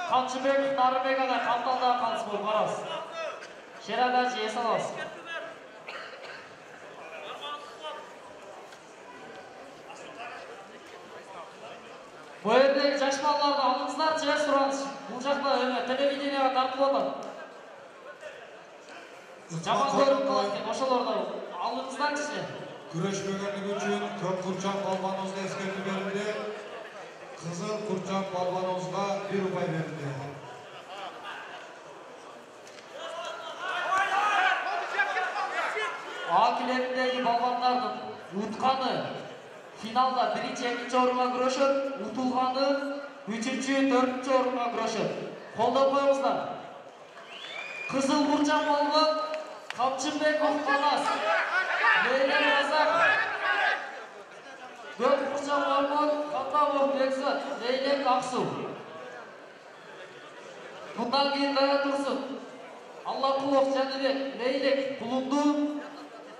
қамшыбеков нарыбек ана қалталдағы қалыс болып қарауыз шерагажи есалауыз Бұл жердегі жас балаларды алыңыздаршы, сұраңыз. Бұл жақта телевидениеға тартып отыр. Жаман көрініп қалады екен, ошолорды алыңыздаршы. Күрөшпөгөндүгү үчүн көк курчак балбаныбызга эскертүү берилди. Кызыл курчак балбаныбызга бир упай берилди. А балбандардын утканы финалда биринчи экинчи орунга күрөшөт, утулганы үчүнчү, төртүнчү орунга күрөшөт. Колдоп коюңуздар. Кызыл бурчак балбан Камчыбеков Манас. Лейлек Казак. Көк бурчак балбан Катамов Бекзат. Лейлек Аксу. Мындан кийин кая турсун? Аллакулов Жаныбек, Лейлек Кулунду,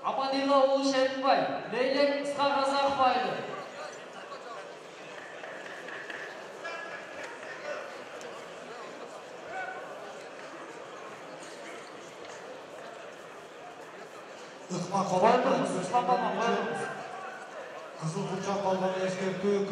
Аманилла Улу Шерикбай, Лейлек Исхак Казаков айылы. Ыкма Коюңуз, кобан Ислам балбан коюңуз. Кызыл курчак балбанга эскертүү,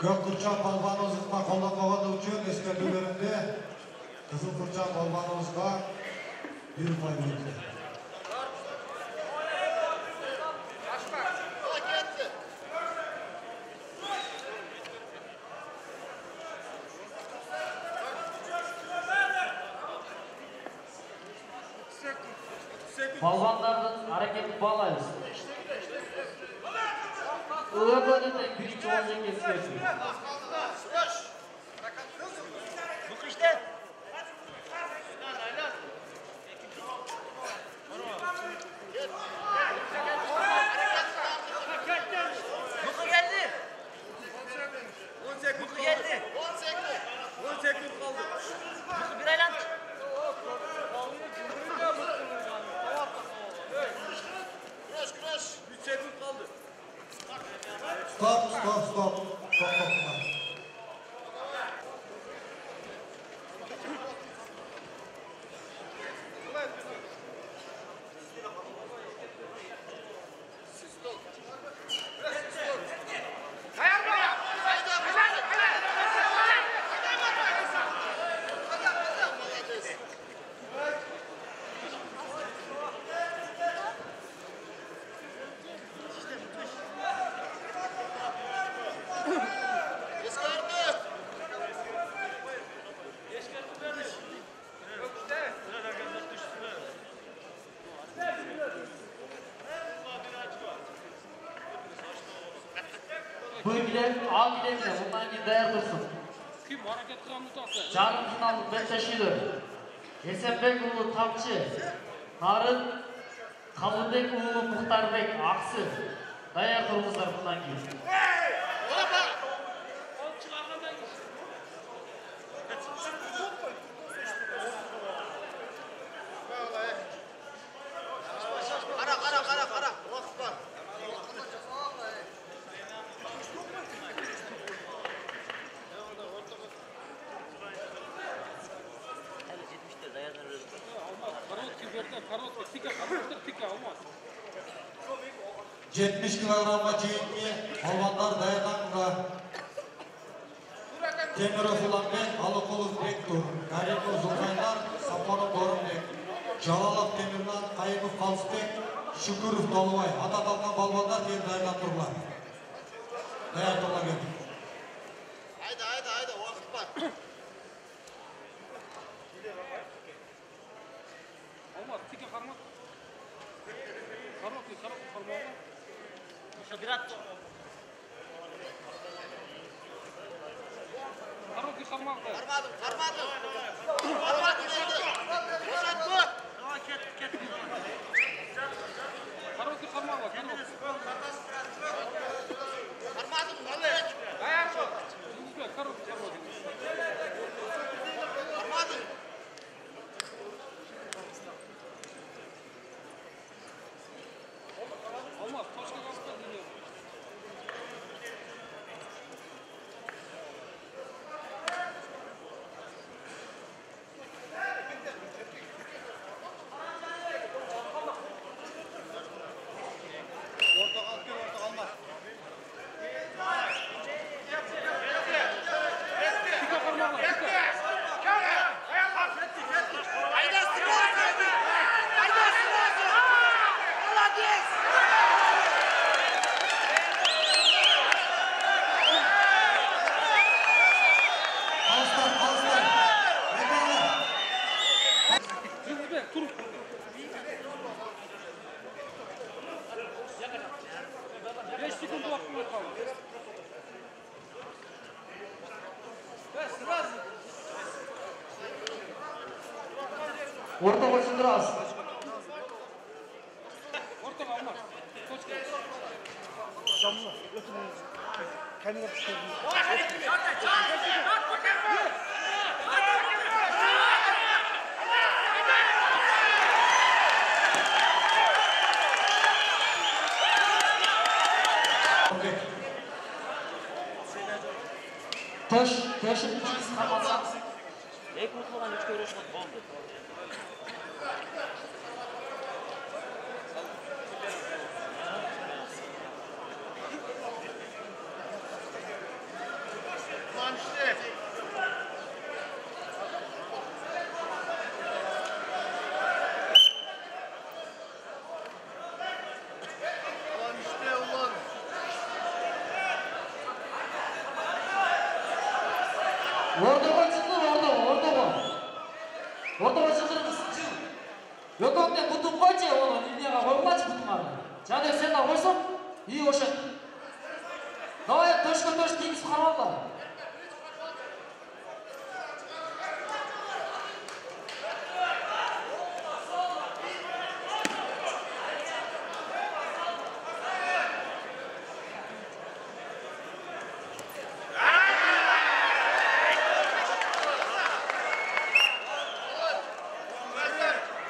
көк курчак балбанга бир упай. Көк курчак балбаныбыз ыкма колдонбогону Бұл билет А билетіне мындан кейін даяр тұрсын. Kim hareket kılan tutası? Жарым финалдык беттешүүлөр. Эсенбек уулу Тамчы, Нарын, Калыбек уулу Мухтарбек Аксы. Даяр туруңуздар мындан кийин. Kara 70 килограммга чейинки балбандар даярданыңдар. Темиров Уланбек, Алыкулов Бектур, Каримов Зулхайдар, Сапанов Дорымбек, Жалалов Темирнан, Қайымов Қалысбек, Шүкіров Толыбай, ата аталған балбандар ел дайындап тұрғылар. Даяр орта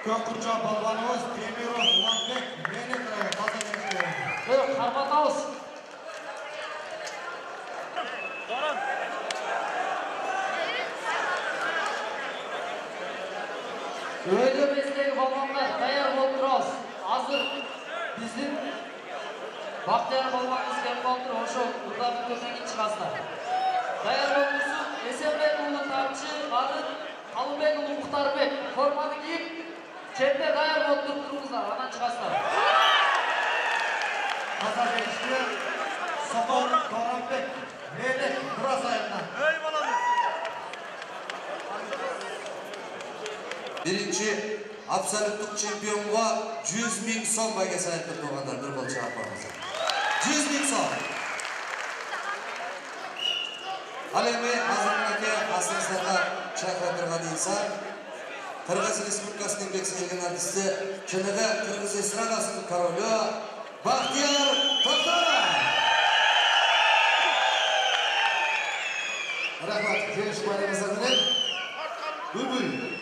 Көкқұржа балбанымыз Темиров Уланбек менеджері таза меншігі. ой қарматауыз өйдеміздегі балуандар даяр болып тұрасыз азыр біздің бақтияр балуанымыз келіп қалып тұр ошо ұлдардың көрінен кейін шығасыздар даяр болып тұрсын есенбекұлы тамшы арын қалыбекұлы мұхтарбек форманы киіп Cebde gayar oturtturmuşlar, hemen çıkarsınlar. Kaza gelişti. Sopon, Karanbek, Melek, Burası ayağından. Eyvallah. Birinci absolutluk chempionga 100 ming so'm baga saytib qo'yganlar bir bo'lsa bo'lmasa 100 ming so'm haligi hazin aka aslida chayqatirgan insan Kırgız Respublikası'nın bekselgen artisti Çınıgı Kırgız Estradası'nın karolü Bahtiyar Tokar. Rahmat, görüşmelerinize dönün. Bülbül.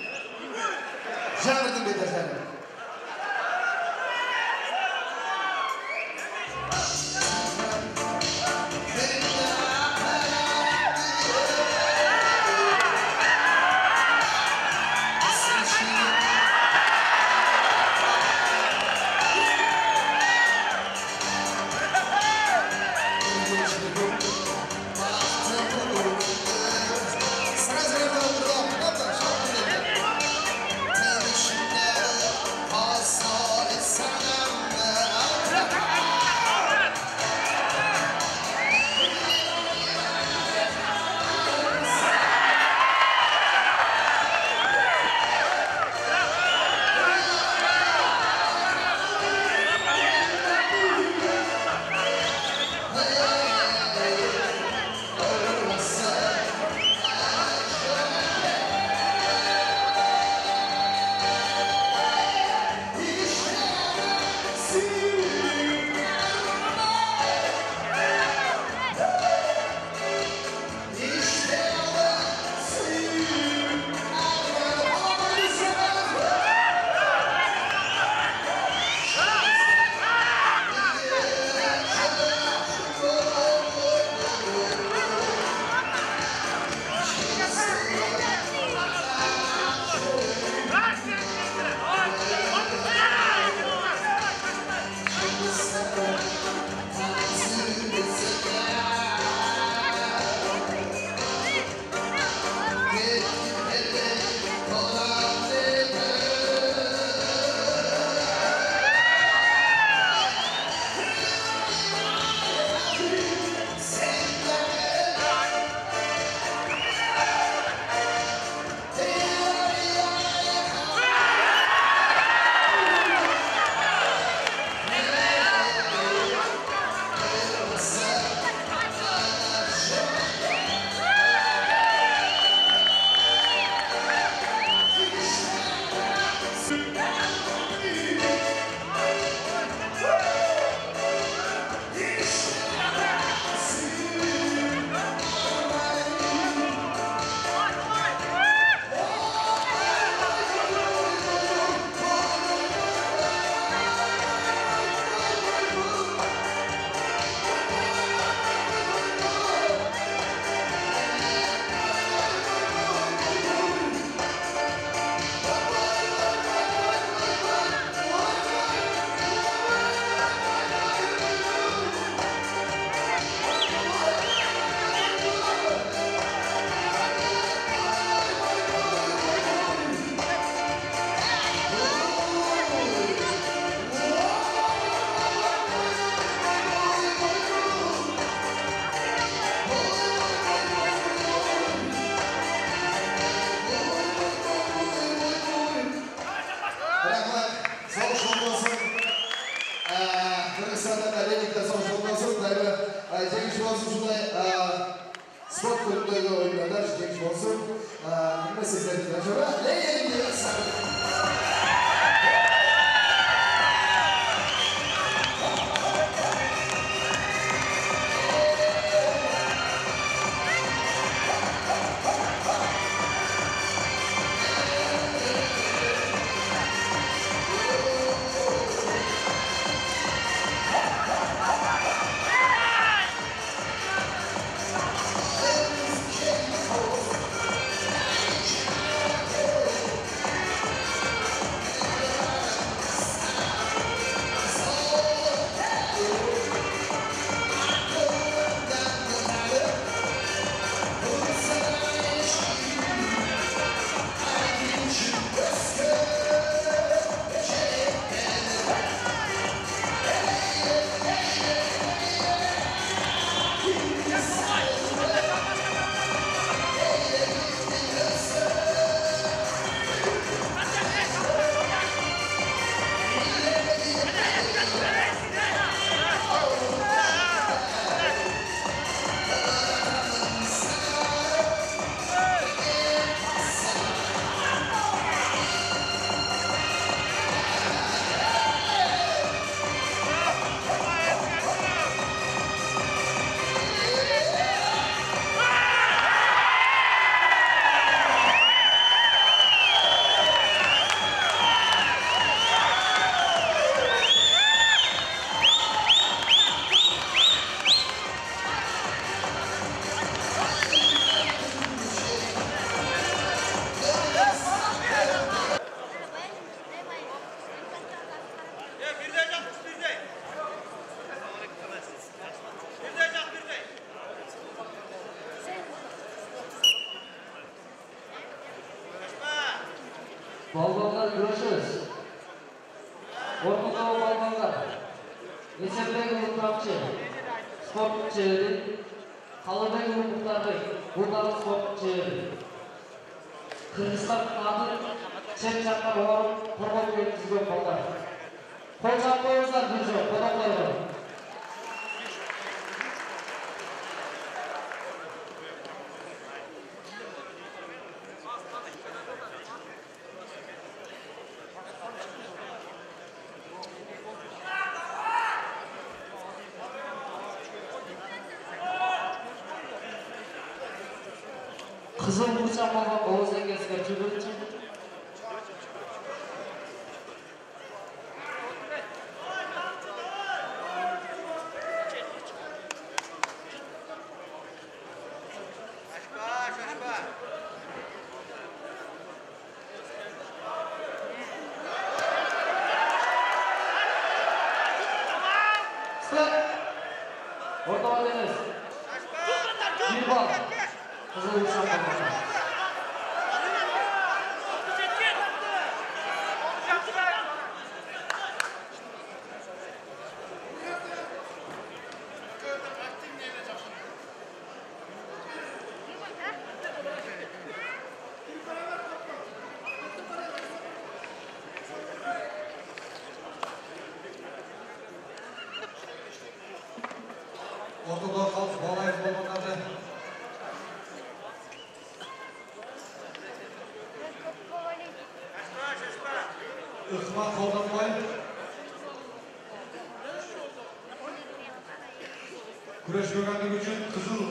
жүргендігі үшін қызыл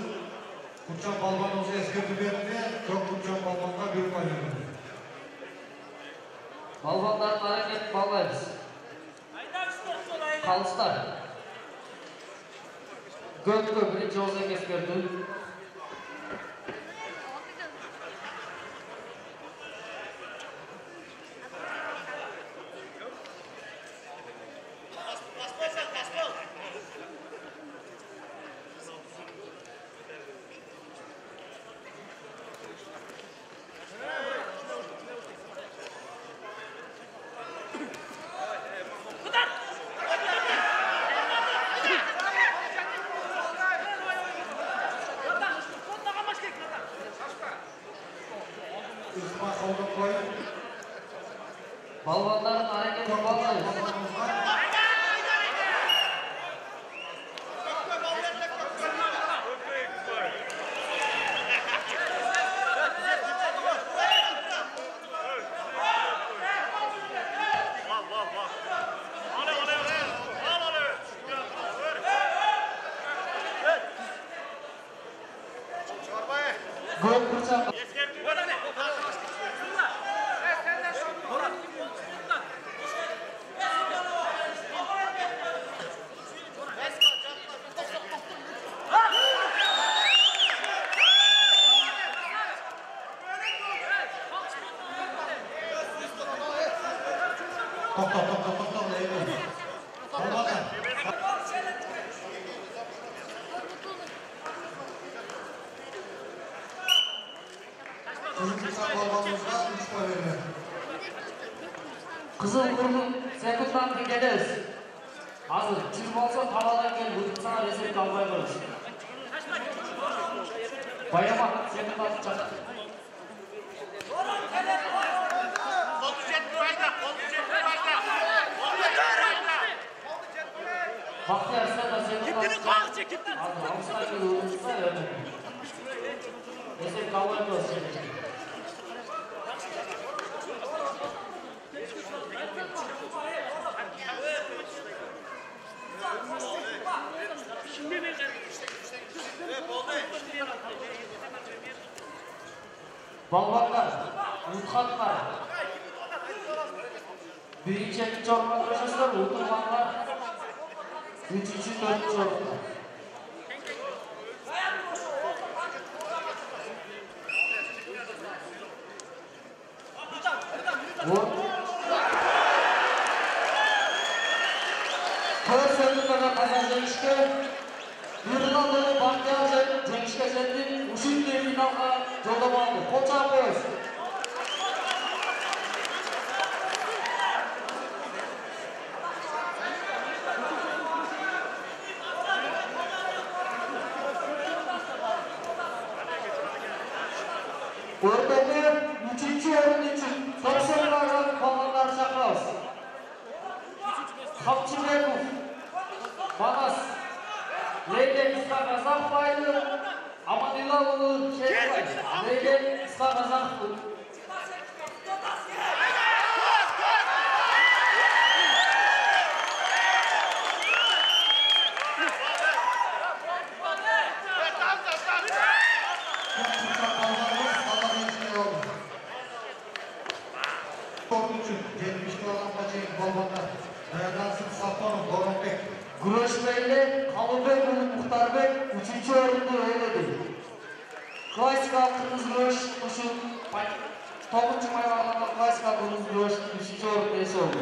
құтжан балбанымыз ескерту берді жоқ құтжан балбанға бұйрық айтылды балбандардың әрекетін бағалаймыз қалыстар гөккө бірінші ауыздан qo'lga qo'yib balvonlarni aranga qo'yib parmak üçüncü oyunda oynadı. Klasik altımız Roş, Kuşun, Topuncu Mayvarlar'dan klasik altımız Roş, üçüncü oyunda ise oldu.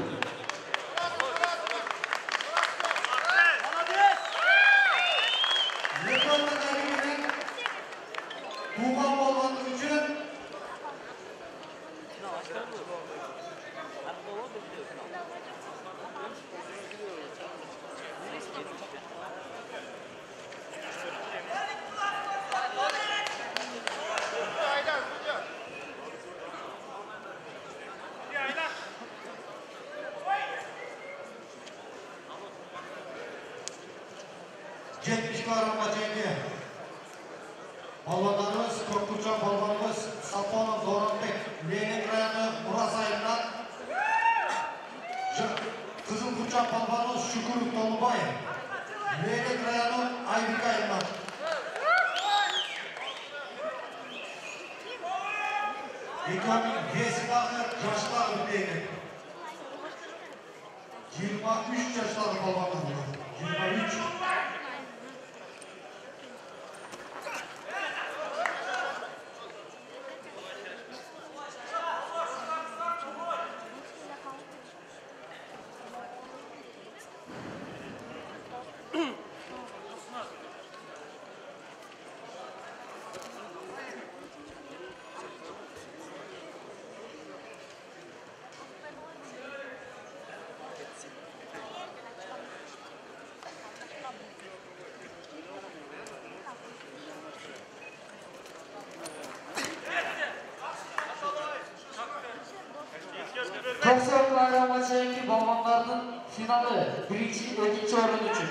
тоқсан килограммға шейінгі балуандардың финалы бірінші екінші орын үшін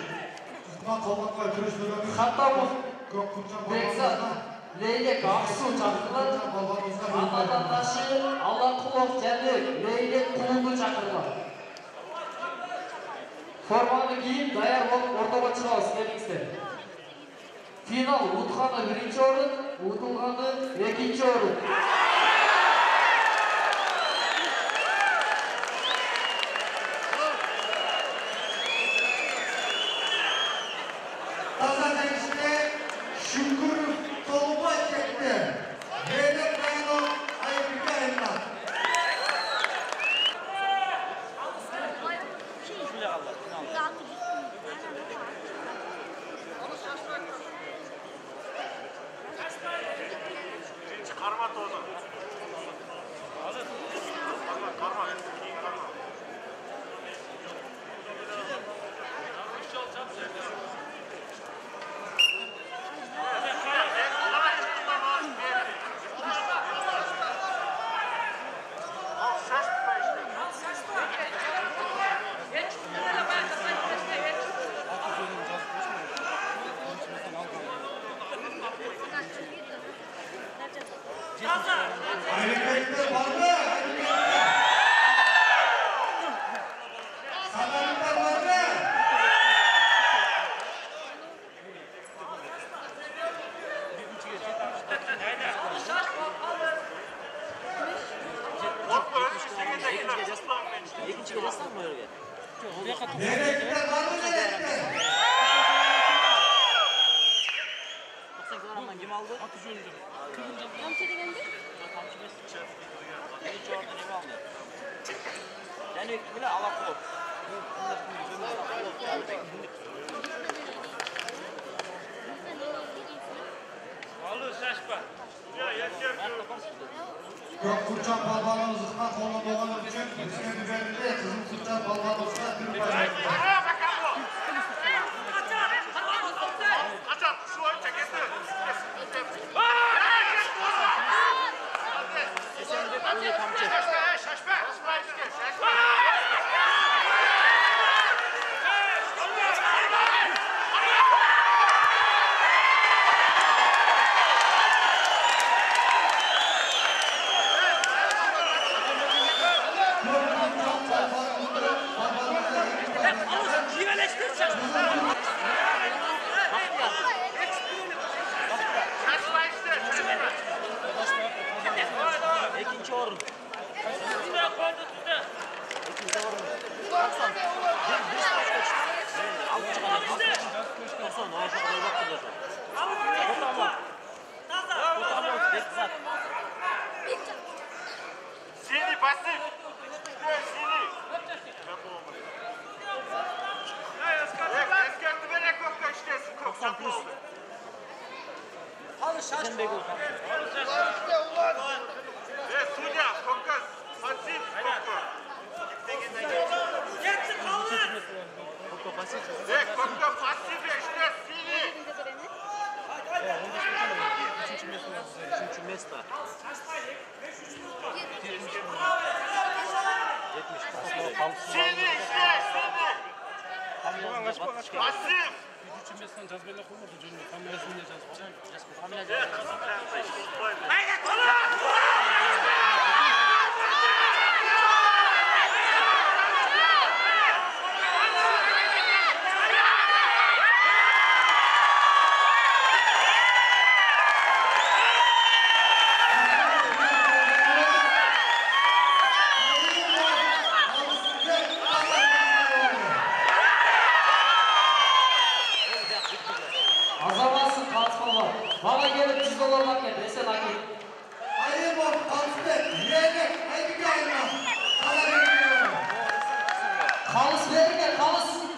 құтқан қалмаққа күрестеріңіз хаттамов бекзат лейлек ақсу аллақұлов және лейлек құлынды шақырылады форманы киіп даяр болып ортаға келіңіздер финал ұтқаны бірінші орын ұтылғаны екінші орын